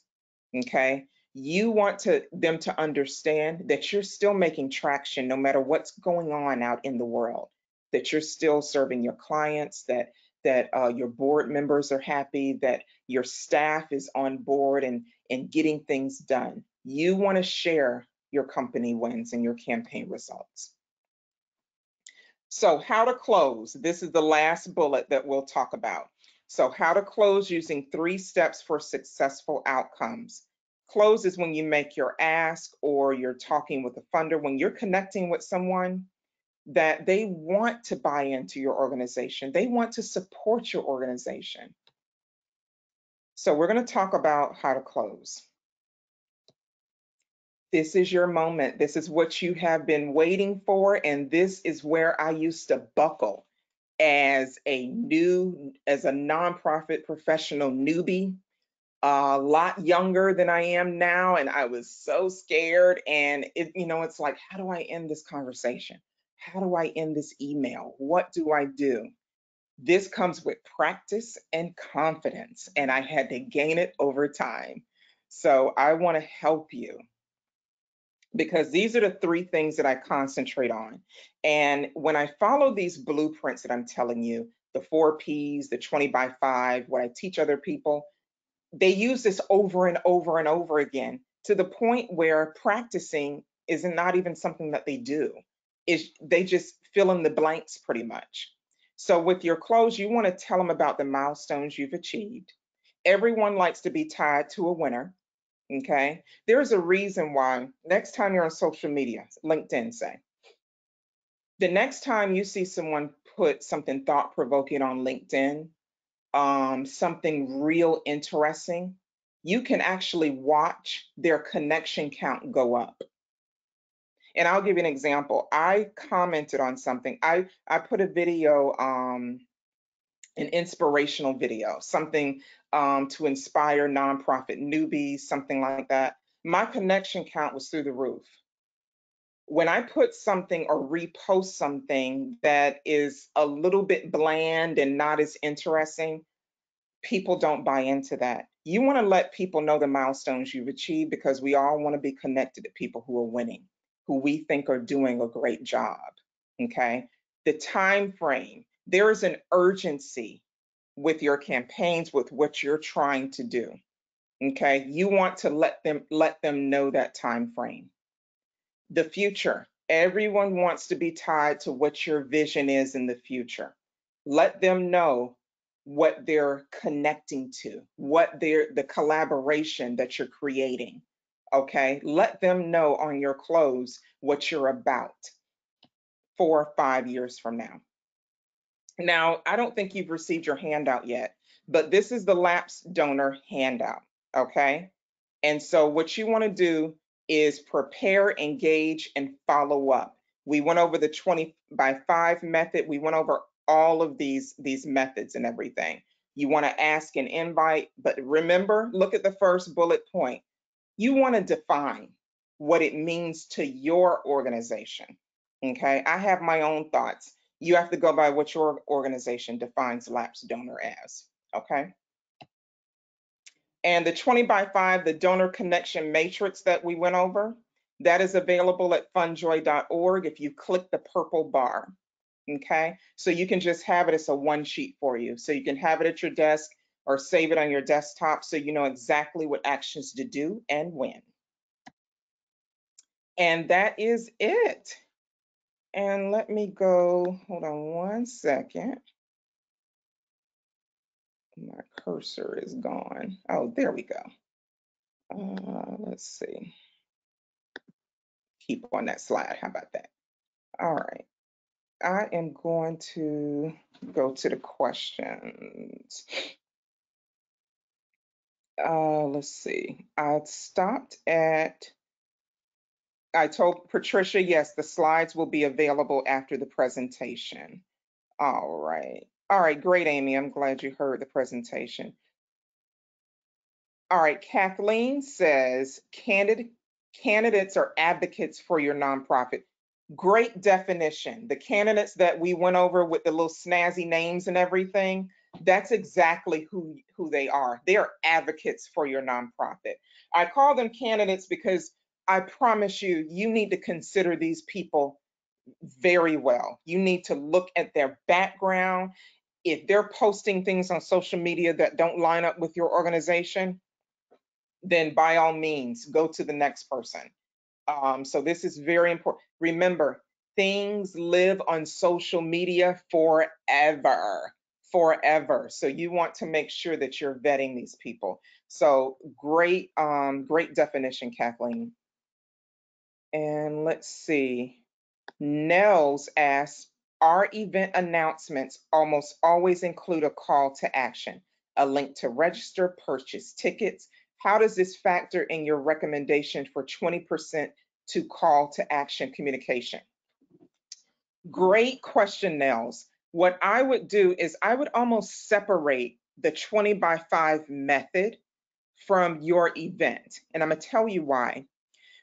Okay. You want to them to understand that you're still making traction no matter what's going on out in the world, that you're still serving your clients, that that uh, your board members are happy, that your staff is on board and, and getting things done. You want to share your company wins and your campaign results. So how to close. This is the last bullet that we'll talk about. So how to close using three steps for successful outcomes. Close is when you make your ask or you're talking with a funder, when you're connecting with someone that they want to buy into your organization. They want to support your organization. So we're going to talk about how to close. This is your moment. This is what you have been waiting for. And this is where I used to buckle as a new, as a nonprofit professional newbie, a lot younger than I am now. And I was so scared. And it, you know, it's like, how do I end this conversation? How do I end this email? What do I do? This comes with practice and confidence, and I had to gain it over time. So I want to help you because these are the three things that I concentrate on. And when I follow these blueprints that I'm telling you, the four P's, the 20 by five, what I teach other people, they use this over and over and over again to the point where practicing is not even something that they do. Is they just fill in the blanks pretty much. So with your close, you want to tell them about the milestones you've achieved. Everyone likes to be tied to a winner. Okay. There's a reason why next time you're on social media, LinkedIn, say, the next time you see someone put something thought provoking on LinkedIn, um, something real interesting, you can actually watch their connection count go up. And I'll give you an example. I commented on something. I I put a video, um, an inspirational video, something um, to inspire nonprofit newbies, something like that. My connection count was through the roof. When I put something or repost something that is a little bit bland and not as interesting, people don't buy into that. You want to let people know the milestones you've achieved because we all want to be connected to people who are winning who we think are doing a great job. Okay. The time frame, there is an urgency with your campaigns, with what you're trying to do. Okay. You want to let them let them know that time frame. The future. Everyone wants to be tied to what your vision is in the future. Let them know what they're connecting to, what they're the collaboration that you're creating okay? Let them know on your close what you're about four or five years from now. Now, I don't think you've received your handout yet, but this is the lapse donor handout, okay? And so what you wanna do is prepare, engage, and follow up. We went over the 20 by five method. We went over all of these, these methods and everything. You wanna ask an invite, but remember, look at the first bullet point you want to define what it means to your organization. Okay, I have my own thoughts. You have to go by what your organization defines lapse donor as. Okay. And the 20 by 5, the donor connection matrix that we went over, that is available at fundjoy.org if you click the purple bar. Okay, so you can just have it as a one sheet for you. So you can have it at your desk or save it on your desktop so you know exactly what actions to do and when. And that is it. And let me go, hold on one second. My cursor is gone. Oh, there we go. Uh, let's see. Keep on that slide. How about that? All right. I am going to go to the questions. Uh, let's see. I stopped at, I told Patricia, yes, the slides will be available after the presentation. All right. All right, great, Amy. I'm glad you heard the presentation. All right, Kathleen says candidate, candidates are advocates for your nonprofit. Great definition. The candidates that we went over with the little snazzy names and everything, that's exactly who, who they are. They are advocates for your nonprofit. I call them candidates because I promise you, you need to consider these people very well. You need to look at their background. If they're posting things on social media that don't line up with your organization, then by all means, go to the next person. Um, so this is very important. Remember, things live on social media forever, forever. So you want to make sure that you're vetting these people. So great, um, great definition, Kathleen. And let's see. Nels asks, our event announcements almost always include a call to action, a link to register, purchase tickets, how does this factor in your recommendation for 20% to call to action communication? Great question, Nels. What I would do is I would almost separate the 20 by 5 method from your event. And I'm going to tell you why.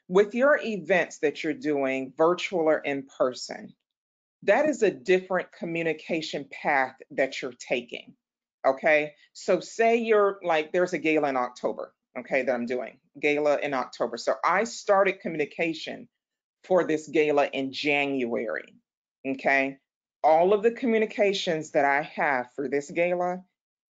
With your events that you're doing, virtual or in person, that is a different communication path that you're taking. Okay. So, say you're like, there's a gala in October okay, that I'm doing, gala in October. So I started communication for this gala in January, okay? All of the communications that I have for this gala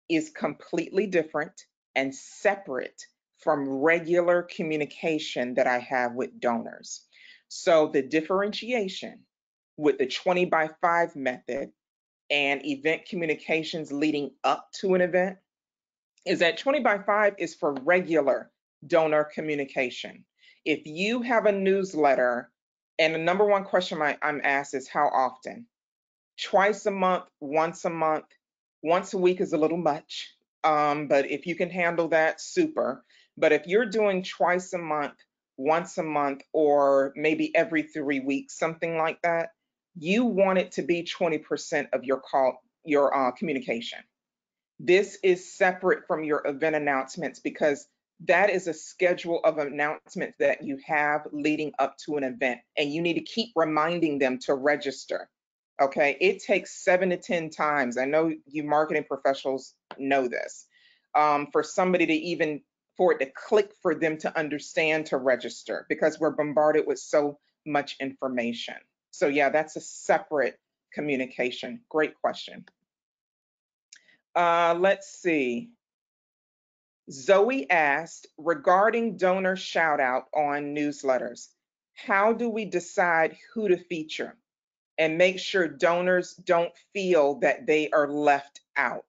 is completely different and separate from regular communication that I have with donors. So the differentiation with the 20 by 5 method and event communications leading up to an event is that 20 by 5 is for regular donor communication. If you have a newsletter, and the number one question I, I'm asked is how often? Twice a month, once a month, once a week is a little much, um, but if you can handle that, super. But if you're doing twice a month, once a month, or maybe every three weeks, something like that, you want it to be 20% of your call, your uh, communication. This is separate from your event announcements because that is a schedule of announcements that you have leading up to an event, and you need to keep reminding them to register. Okay, it takes seven to 10 times. I know you marketing professionals know this. Um, for somebody to even for it to click for them to understand to register because we're bombarded with so much information. So yeah, that's a separate communication. Great question. Uh, let's see. Zoe asked regarding donor shout out on newsletters, how do we decide who to feature and make sure donors don't feel that they are left out?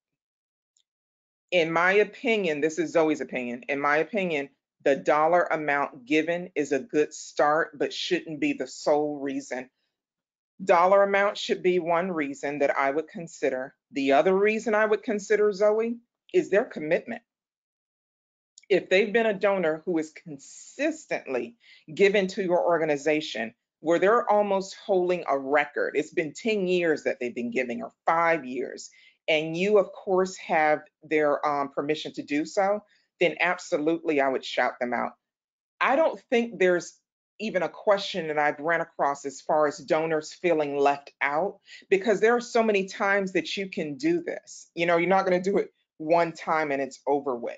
In my opinion, this is Zoe's opinion. In my opinion, the dollar amount given is a good start, but shouldn't be the sole reason Dollar amount should be one reason that I would consider. The other reason I would consider Zoe is their commitment. If they've been a donor who is consistently given to your organization, where they're almost holding a record, it's been 10 years that they've been giving or five years, and you, of course, have their um, permission to do so, then absolutely I would shout them out. I don't think there's even a question that I've ran across as far as donors feeling left out, because there are so many times that you can do this. You know, you're not going to do it one time and it's over with.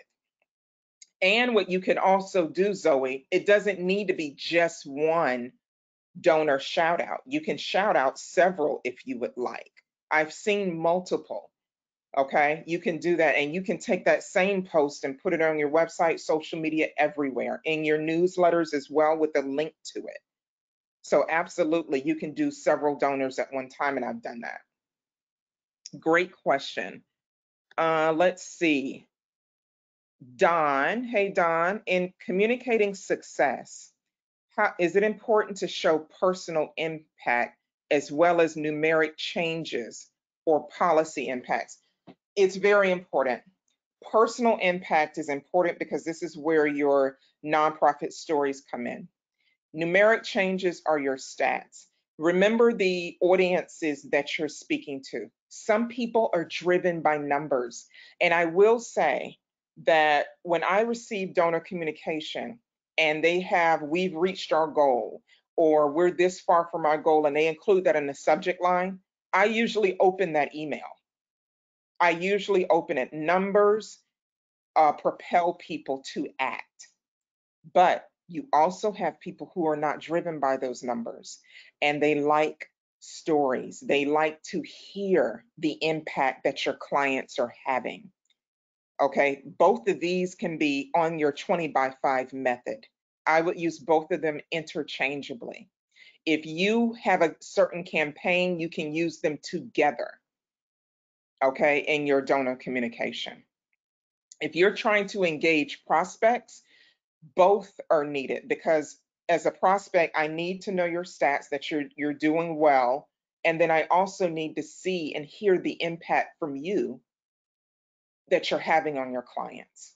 And what you can also do, Zoe, it doesn't need to be just one donor shout out. You can shout out several if you would like. I've seen multiple. Okay, you can do that and you can take that same post and put it on your website, social media, everywhere, in your newsletters as well with a link to it. So absolutely, you can do several donors at one time and I've done that. Great question. Uh, let's see. Don, hey Don, in communicating success, how, is it important to show personal impact as well as numeric changes or policy impacts? It's very important. Personal impact is important because this is where your nonprofit stories come in. Numeric changes are your stats. Remember the audiences that you're speaking to. Some people are driven by numbers. And I will say that when I receive donor communication and they have, we've reached our goal, or we're this far from our goal, and they include that in the subject line, I usually open that email. I usually open it. Numbers uh, propel people to act. But you also have people who are not driven by those numbers and they like stories. They like to hear the impact that your clients are having. Okay, both of these can be on your 20 by 5 method. I would use both of them interchangeably. If you have a certain campaign, you can use them together, okay, in your donor communication. If you're trying to engage prospects, both are needed because as a prospect, I need to know your stats that you're you're doing well, and then I also need to see and hear the impact from you that you're having on your clients.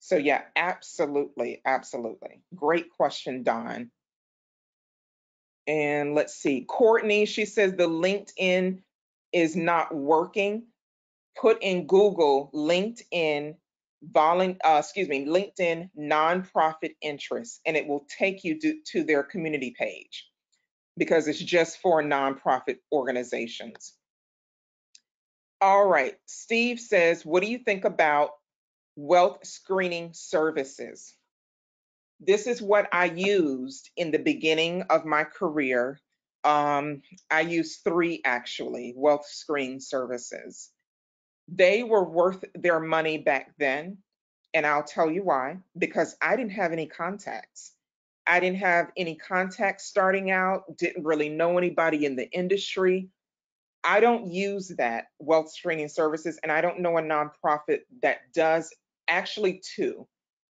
So yeah, absolutely, absolutely. Great question, Don. And let's see, Courtney, she says the LinkedIn is not working. Put in Google LinkedIn volun, uh, excuse me, LinkedIn nonprofit interests, and it will take you to, to their community page because it's just for nonprofit organizations. All right, Steve says, what do you think about wealth screening services? This is what I used in the beginning of my career. Um, I used three actually, wealth screening services. They were worth their money back then. And I'll tell you why, because I didn't have any contacts. I didn't have any contacts starting out, didn't really know anybody in the industry. I don't use that wealth screening services, and I don't know a nonprofit that does actually two,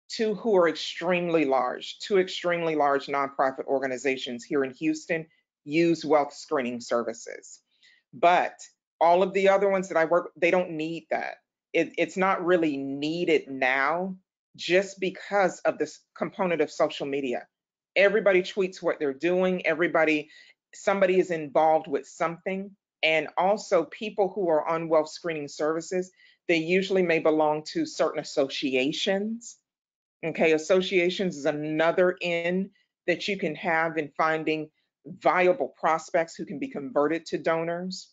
two who are extremely large, two extremely large nonprofit organizations here in Houston use wealth screening services. But all of the other ones that I work, they don't need that. It, it's not really needed now just because of this component of social media. Everybody tweets what they're doing. Everybody, somebody is involved with something. And also people who are on wealth screening services, they usually may belong to certain associations. Okay, associations is another end that you can have in finding viable prospects who can be converted to donors.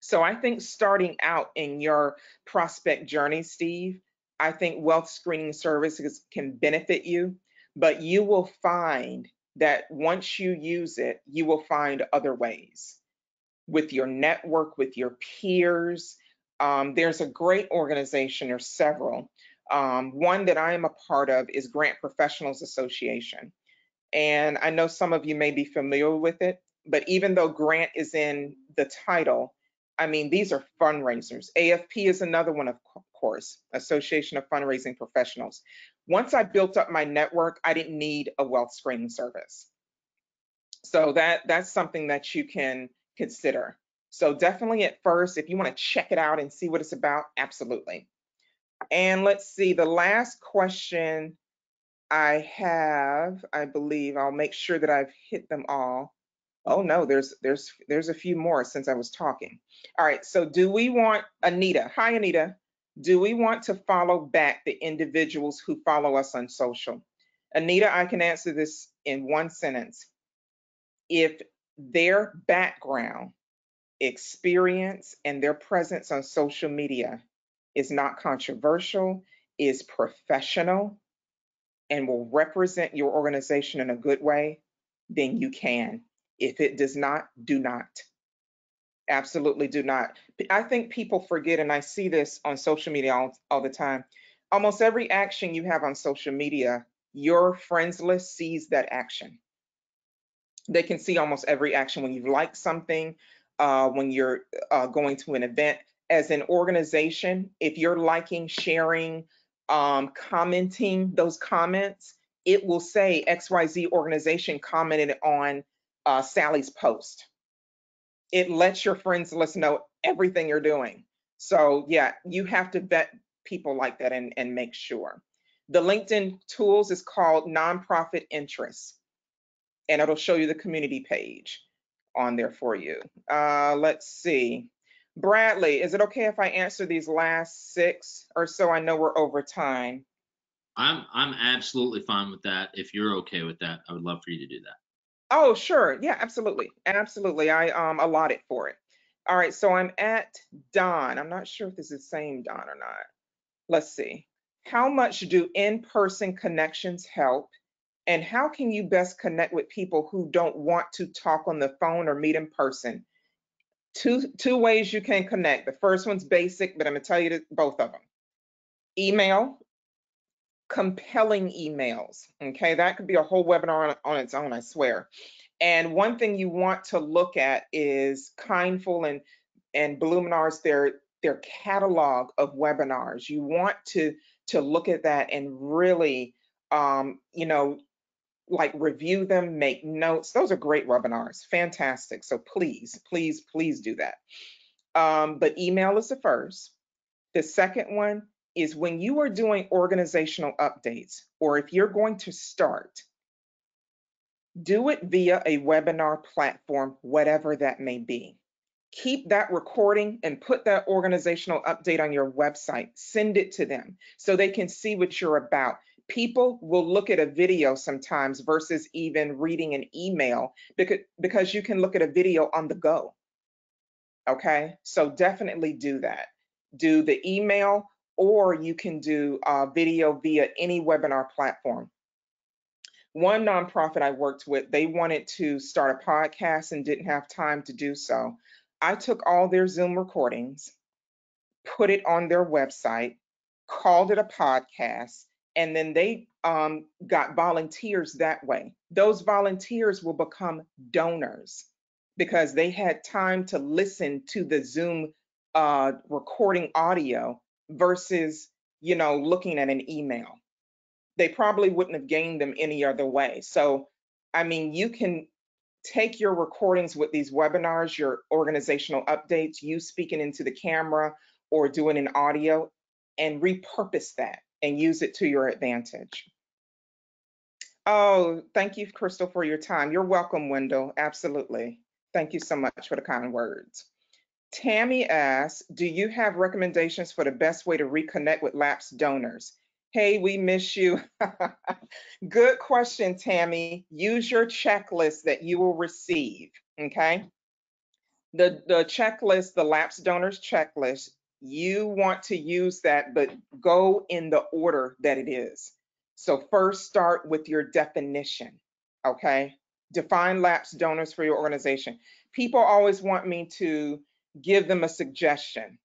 So I think starting out in your prospect journey, Steve, I think wealth screening services can benefit you, but you will find that once you use it, you will find other ways with your network, with your peers. Um, there's a great organization, or several. Um, one that I am a part of is Grant Professionals Association. And I know some of you may be familiar with it, but even though Grant is in the title, I mean, these are fundraisers. AFP is another one, of course, Association of Fundraising Professionals. Once I built up my network, I didn't need a wealth screening service. So that that's something that you can consider. So definitely at first, if you want to check it out and see what it's about, absolutely. And let's see, the last question I have, I believe, I'll make sure that I've hit them all. Oh no, there's there's there's a few more since I was talking. All right, so do we want Anita? Hi Anita. Do we want to follow back the individuals who follow us on social? Anita, I can answer this in one sentence. If their background, experience, and their presence on social media is not controversial, is professional, and will represent your organization in a good way, then you can. If it does not, do not. Absolutely do not. I think people forget, and I see this on social media all, all the time. Almost every action you have on social media, your friends list sees that action. They can see almost every action when you like something, uh, when you're uh, going to an event. As an organization, if you're liking, sharing, um, commenting those comments, it will say XYZ organization commented on uh, Sally's post. It lets your friends list know everything you're doing. So yeah, you have to vet people like that and, and make sure. The LinkedIn tools is called nonprofit interests and it'll show you the community page on there for you. Uh, let's see. Bradley, is it okay if I answer these last six or so? I know we're over time. I'm I'm absolutely fine with that. If you're okay with that, I would love for you to do that. Oh, sure. Yeah, absolutely. Absolutely. I um allotted for it. All right, so I'm at Don. I'm not sure if this is the same Don or not. Let's see. How much do in-person connections help? And how can you best connect with people who don't want to talk on the phone or meet in person? Two two ways you can connect. The first one's basic, but I'm gonna tell you that both of them. Email, compelling emails. Okay, that could be a whole webinar on, on its own, I swear. And one thing you want to look at is Kindful and and Bloomerang's their their catalog of webinars. You want to to look at that and really um, you know like review them, make notes. Those are great webinars, fantastic. So please, please, please do that. Um, but email is the first. The second one is when you are doing organizational updates, or if you're going to start, do it via a webinar platform, whatever that may be. Keep that recording and put that organizational update on your website. Send it to them so they can see what you're about. People will look at a video sometimes versus even reading an email because, because you can look at a video on the go. Okay, so definitely do that. Do the email or you can do uh, video via any webinar platform. One nonprofit I worked with, they wanted to start a podcast and didn't have time to do so. I took all their Zoom recordings, put it on their website, called it a podcast, and then they um, got volunteers that way. Those volunteers will become donors because they had time to listen to the Zoom uh, recording audio versus, you know, looking at an email. They probably wouldn't have gained them any other way. So, I mean, you can take your recordings with these webinars, your organizational updates, you speaking into the camera or doing an audio and repurpose that and use it to your advantage. Oh, thank you, Kristal, for your time. You're welcome, Wendell. Absolutely. Thank you so much for the kind words. Tammy asks, do you have recommendations for the best way to reconnect with lapsed donors? Hey, we miss you. [laughs] Good question, Tammy. Use your checklist that you will receive, okay? The, the checklist, the lapsed donors checklist, you want to use that, but go in the order that it is. So first start with your definition, okay? Define lapsed donors for your organization. People always want me to give them a suggestion.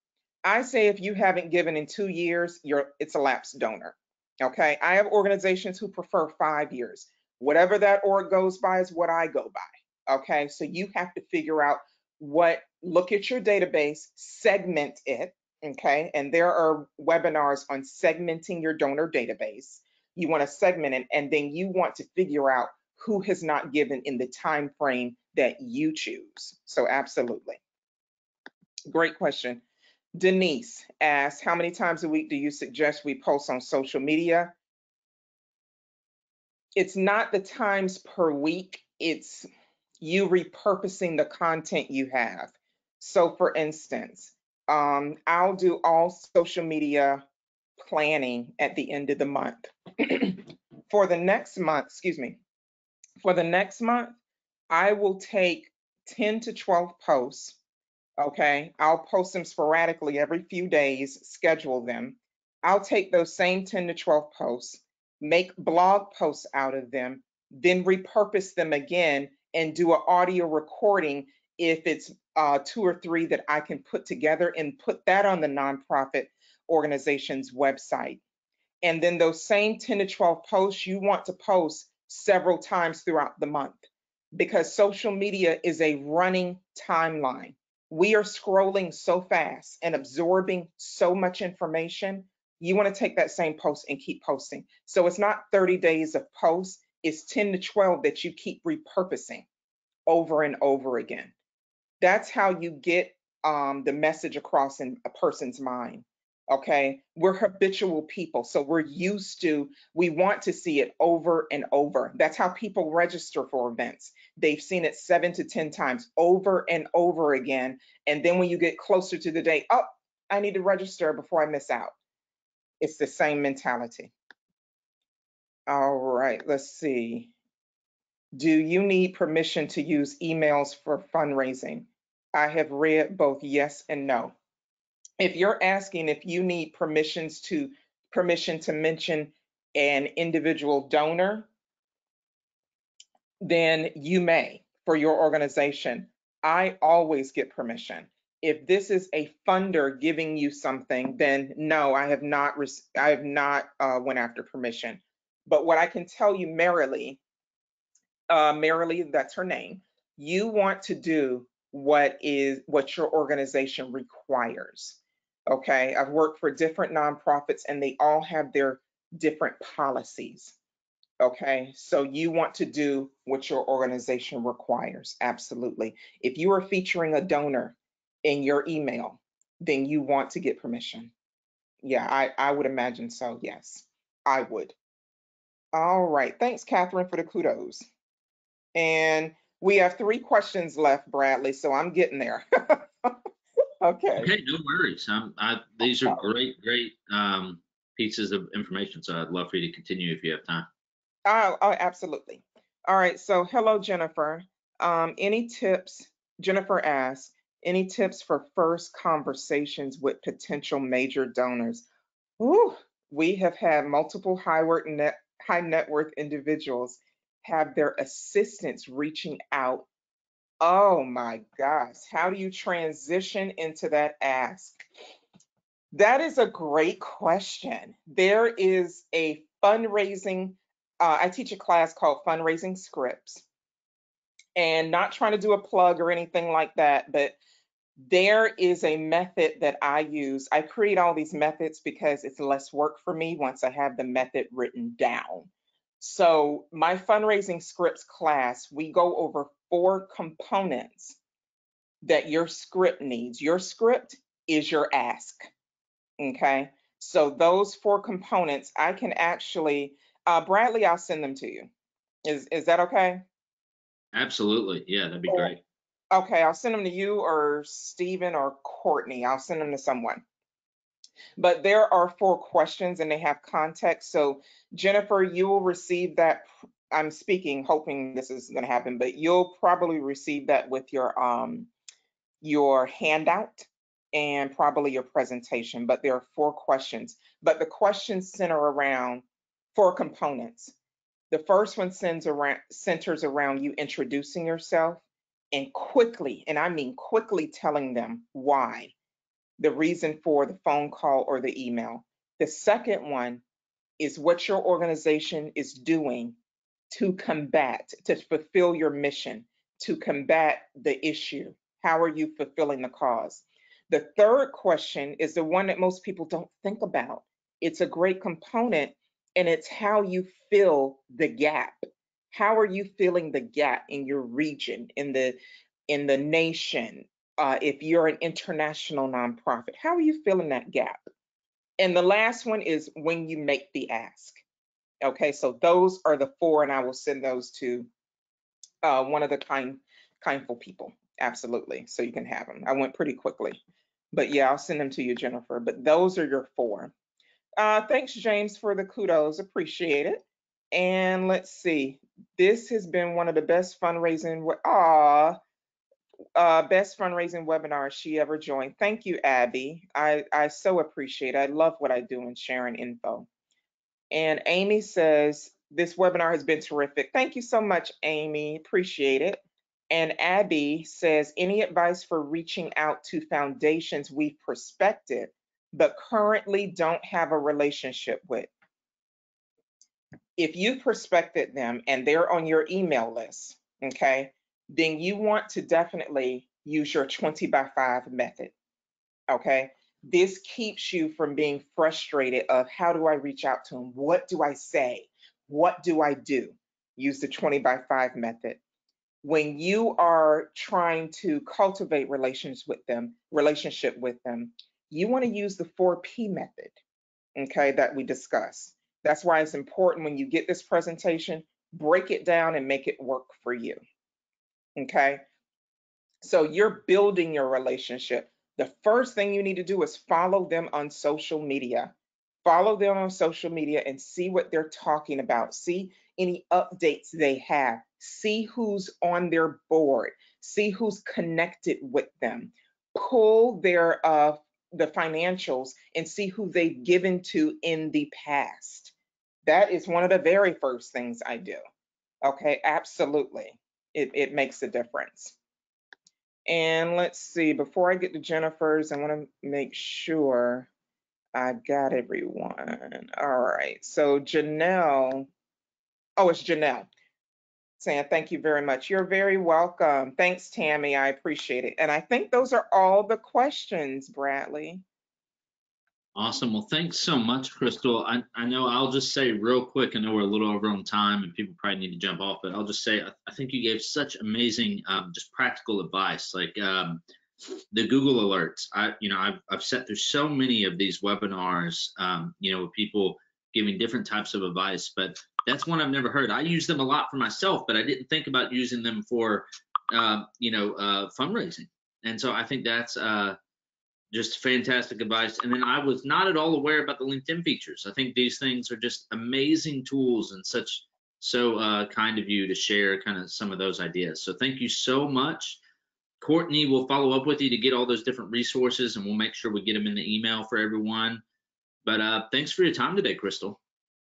I say if you haven't given in two years, you're it's a lapsed donor. Okay. I have organizations who prefer five years. Whatever that org goes by is what I go by. Okay. So you have to figure out what, look at your database, segment it. Okay. And there are webinars on segmenting your donor database. You want to segment it, and then you want to figure out who has not given in the time frame that you choose. So absolutely. Great question. Denise asks, how many times a week do you suggest we post on social media? It's not the times per week, it's you repurposing the content you have. So for instance, um, I'll do all social media planning at the end of the month. [clears throat] for the next month, excuse me, for the next month, I will take 10 to 12 posts Okay, I'll post them sporadically every few days, schedule them. I'll take those same 10 to 12 posts, make blog posts out of them, then repurpose them again and do an audio recording if it's uh, two or three that I can put together and put that on the nonprofit organization's website. And then those same 10 to 12 posts you want to post several times throughout the month because social media is a running timeline we are scrolling so fast and absorbing so much information. You want to take that same post and keep posting. So it's not 30 days of posts, it's 10 to 12 that you keep repurposing over and over again. That's how you get um, the message across in a person's mind. Okay, we're habitual people, so we're used to, we want to see it over and over. That's how people register for events. They've seen it seven to 10 times over and over again. And then when you get closer to the date, oh, I need to register before I miss out. It's the same mentality. All right, let's see. Do you need permission to use emails for fundraising? I have read both yes and no. If you're asking if you need permissions to permission to mention an individual donor, then you may for your organization. I always get permission. If this is a funder giving you something, then no, I have not. I have not uh, went after permission. But what I can tell you, Marilee, uh, that's her name. You want to do what is what your organization requires. Okay, I've worked for different nonprofits and they all have their different policies. Okay, so you want to do what your organization requires. Absolutely. If you are featuring a donor in your email, then you want to get permission. Yeah, I, I would imagine so. Yes, I would. All right. Thanks, Catherine, for the kudos. And we have three questions left, Bradley, so I'm getting there. [laughs] okay. Okay, no worries. Um, I, these are great, great, um, pieces of information. So I'd love for you to continue if you have time. Oh, oh, absolutely. All right. So, hello, Jennifer. Um, any tips? Jennifer asks, any tips for first conversations with potential major donors? Ooh, we have had multiple high net, high net worth individuals have their assistants reaching out. Oh my gosh, how do you transition into that ask? That is a great question. There is a fundraising, uh, I teach a class called Fundraising Scripts, and not trying to do a plug or anything like that, but there is a method that I use. I create all these methods because it's less work for me once I have the method written down. So my fundraising scripts class, we go over four components that your script needs. Your script is your ask. Okay. So those four components, I can actually, uh, Bradley, I'll send them to you. Is, is that okay? Absolutely. Yeah, that'd be great. Okay, I'll send them to you or Stephen or Courtney. I'll send them to someone. But there are four questions and they have context. So Jennifer, you will receive that. I'm speaking, hoping this is going to happen, but you'll probably receive that with your um your handout and probably your presentation. But there are four questions. But the questions center around four components. The first one sends around centers around you introducing yourself and quickly, and I mean quickly telling them why, the reason for the phone call or the email. The second one is what your organization is doing to combat, to fulfill your mission, to combat the issue. How are you fulfilling the cause? The third question is the one that most people don't think about. It's a great component, and it's how you fill the gap. How are you filling the gap in your region, in the in the nation? Uh, if you're an international nonprofit, how are you filling that gap? And the last one is when you make the ask. Okay, so those are the four, and I will send those to uh, one of the kind kindful people. Absolutely, so you can have them. I went pretty quickly, but yeah, I'll send them to you, Jennifer. But those are your four. Uh, thanks, James, for the kudos. Appreciate it. And let's see. This has been one of the best fundraising. Aw, uh, best fundraising webinar she ever joined. Thank you, Abby. I I so appreciate it. I love what I do in sharing info. And Amy says this webinar has been terrific. Thank you so much, Amy. Appreciate it. And Abby says, any advice for reaching out to foundations we've prospected but currently don't have a relationship with? If you prospected them and they're on your email list, okay, then you want to definitely use your 20 by 5 method, okay? This keeps you from being frustrated of how do I reach out to them? What do I say? What do I do? Use the 20 by 5 method when you are trying to cultivate relations with them, relationship with them, you want to use the 4P method, okay, that we discussed. That's why it's important when you get this presentation, break it down and make it work for you. Okay. So you're building your relationship. The first thing you need to do is follow them on social media. Follow them on social media and see what they're talking about. See any updates they have. See who's on their board. See who's connected with them. Pull their uh, the financials and see who they've given to in the past. That is one of the very first things I do. Okay, absolutely. It, it makes a difference. And let's see, before I get to Jennifer's, I want to make sure I got everyone. All right, so Janelle, oh, it's Janelle saying thank you very much. You're very welcome. Thanks, Tammy. I appreciate it. And I think those are all the questions, Bradley. Awesome. Well, thanks so much, Kristal. I, I know I'll just say real quick, I know we're a little over on time and people probably need to jump off, but I'll just say I, I think you gave such amazing, um, just practical advice. Like um, the Google alerts, I, you know, I've, I've sat through so many of these webinars, um, you know, with people giving different types of advice, but that's one I've never heard. I use them a lot for myself, but I didn't think about using them for, uh, you know, uh, fundraising. And so I think that's uh, just fantastic advice. And then I was not at all aware about the LinkedIn features. I think these things are just amazing tools and such so uh, kind of you to share kind of some of those ideas. So thank you so much. Courtney will follow up with you to get all those different resources and we'll make sure we get them in the email for everyone. But uh, thanks for your time today, Kristal.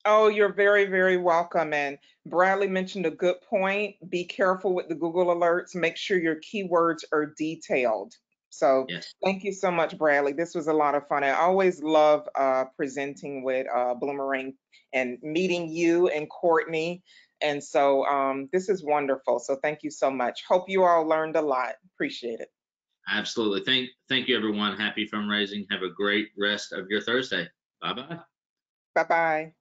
Oh, you're very, very welcome. And Bradley mentioned a good point. Be careful with the Google alerts. Make sure your keywords are detailed. So Yes. thank you so much, Bradley. This was a lot of fun. I always love uh, presenting with uh, Bloomerang and meeting you and Courtney. And so um, this is wonderful. So thank you so much. Hope you all learned a lot. Appreciate it. Absolutely. Thank thank you everyone. Happy fundraising. Have a great rest of your Thursday. Bye bye. Bye-bye.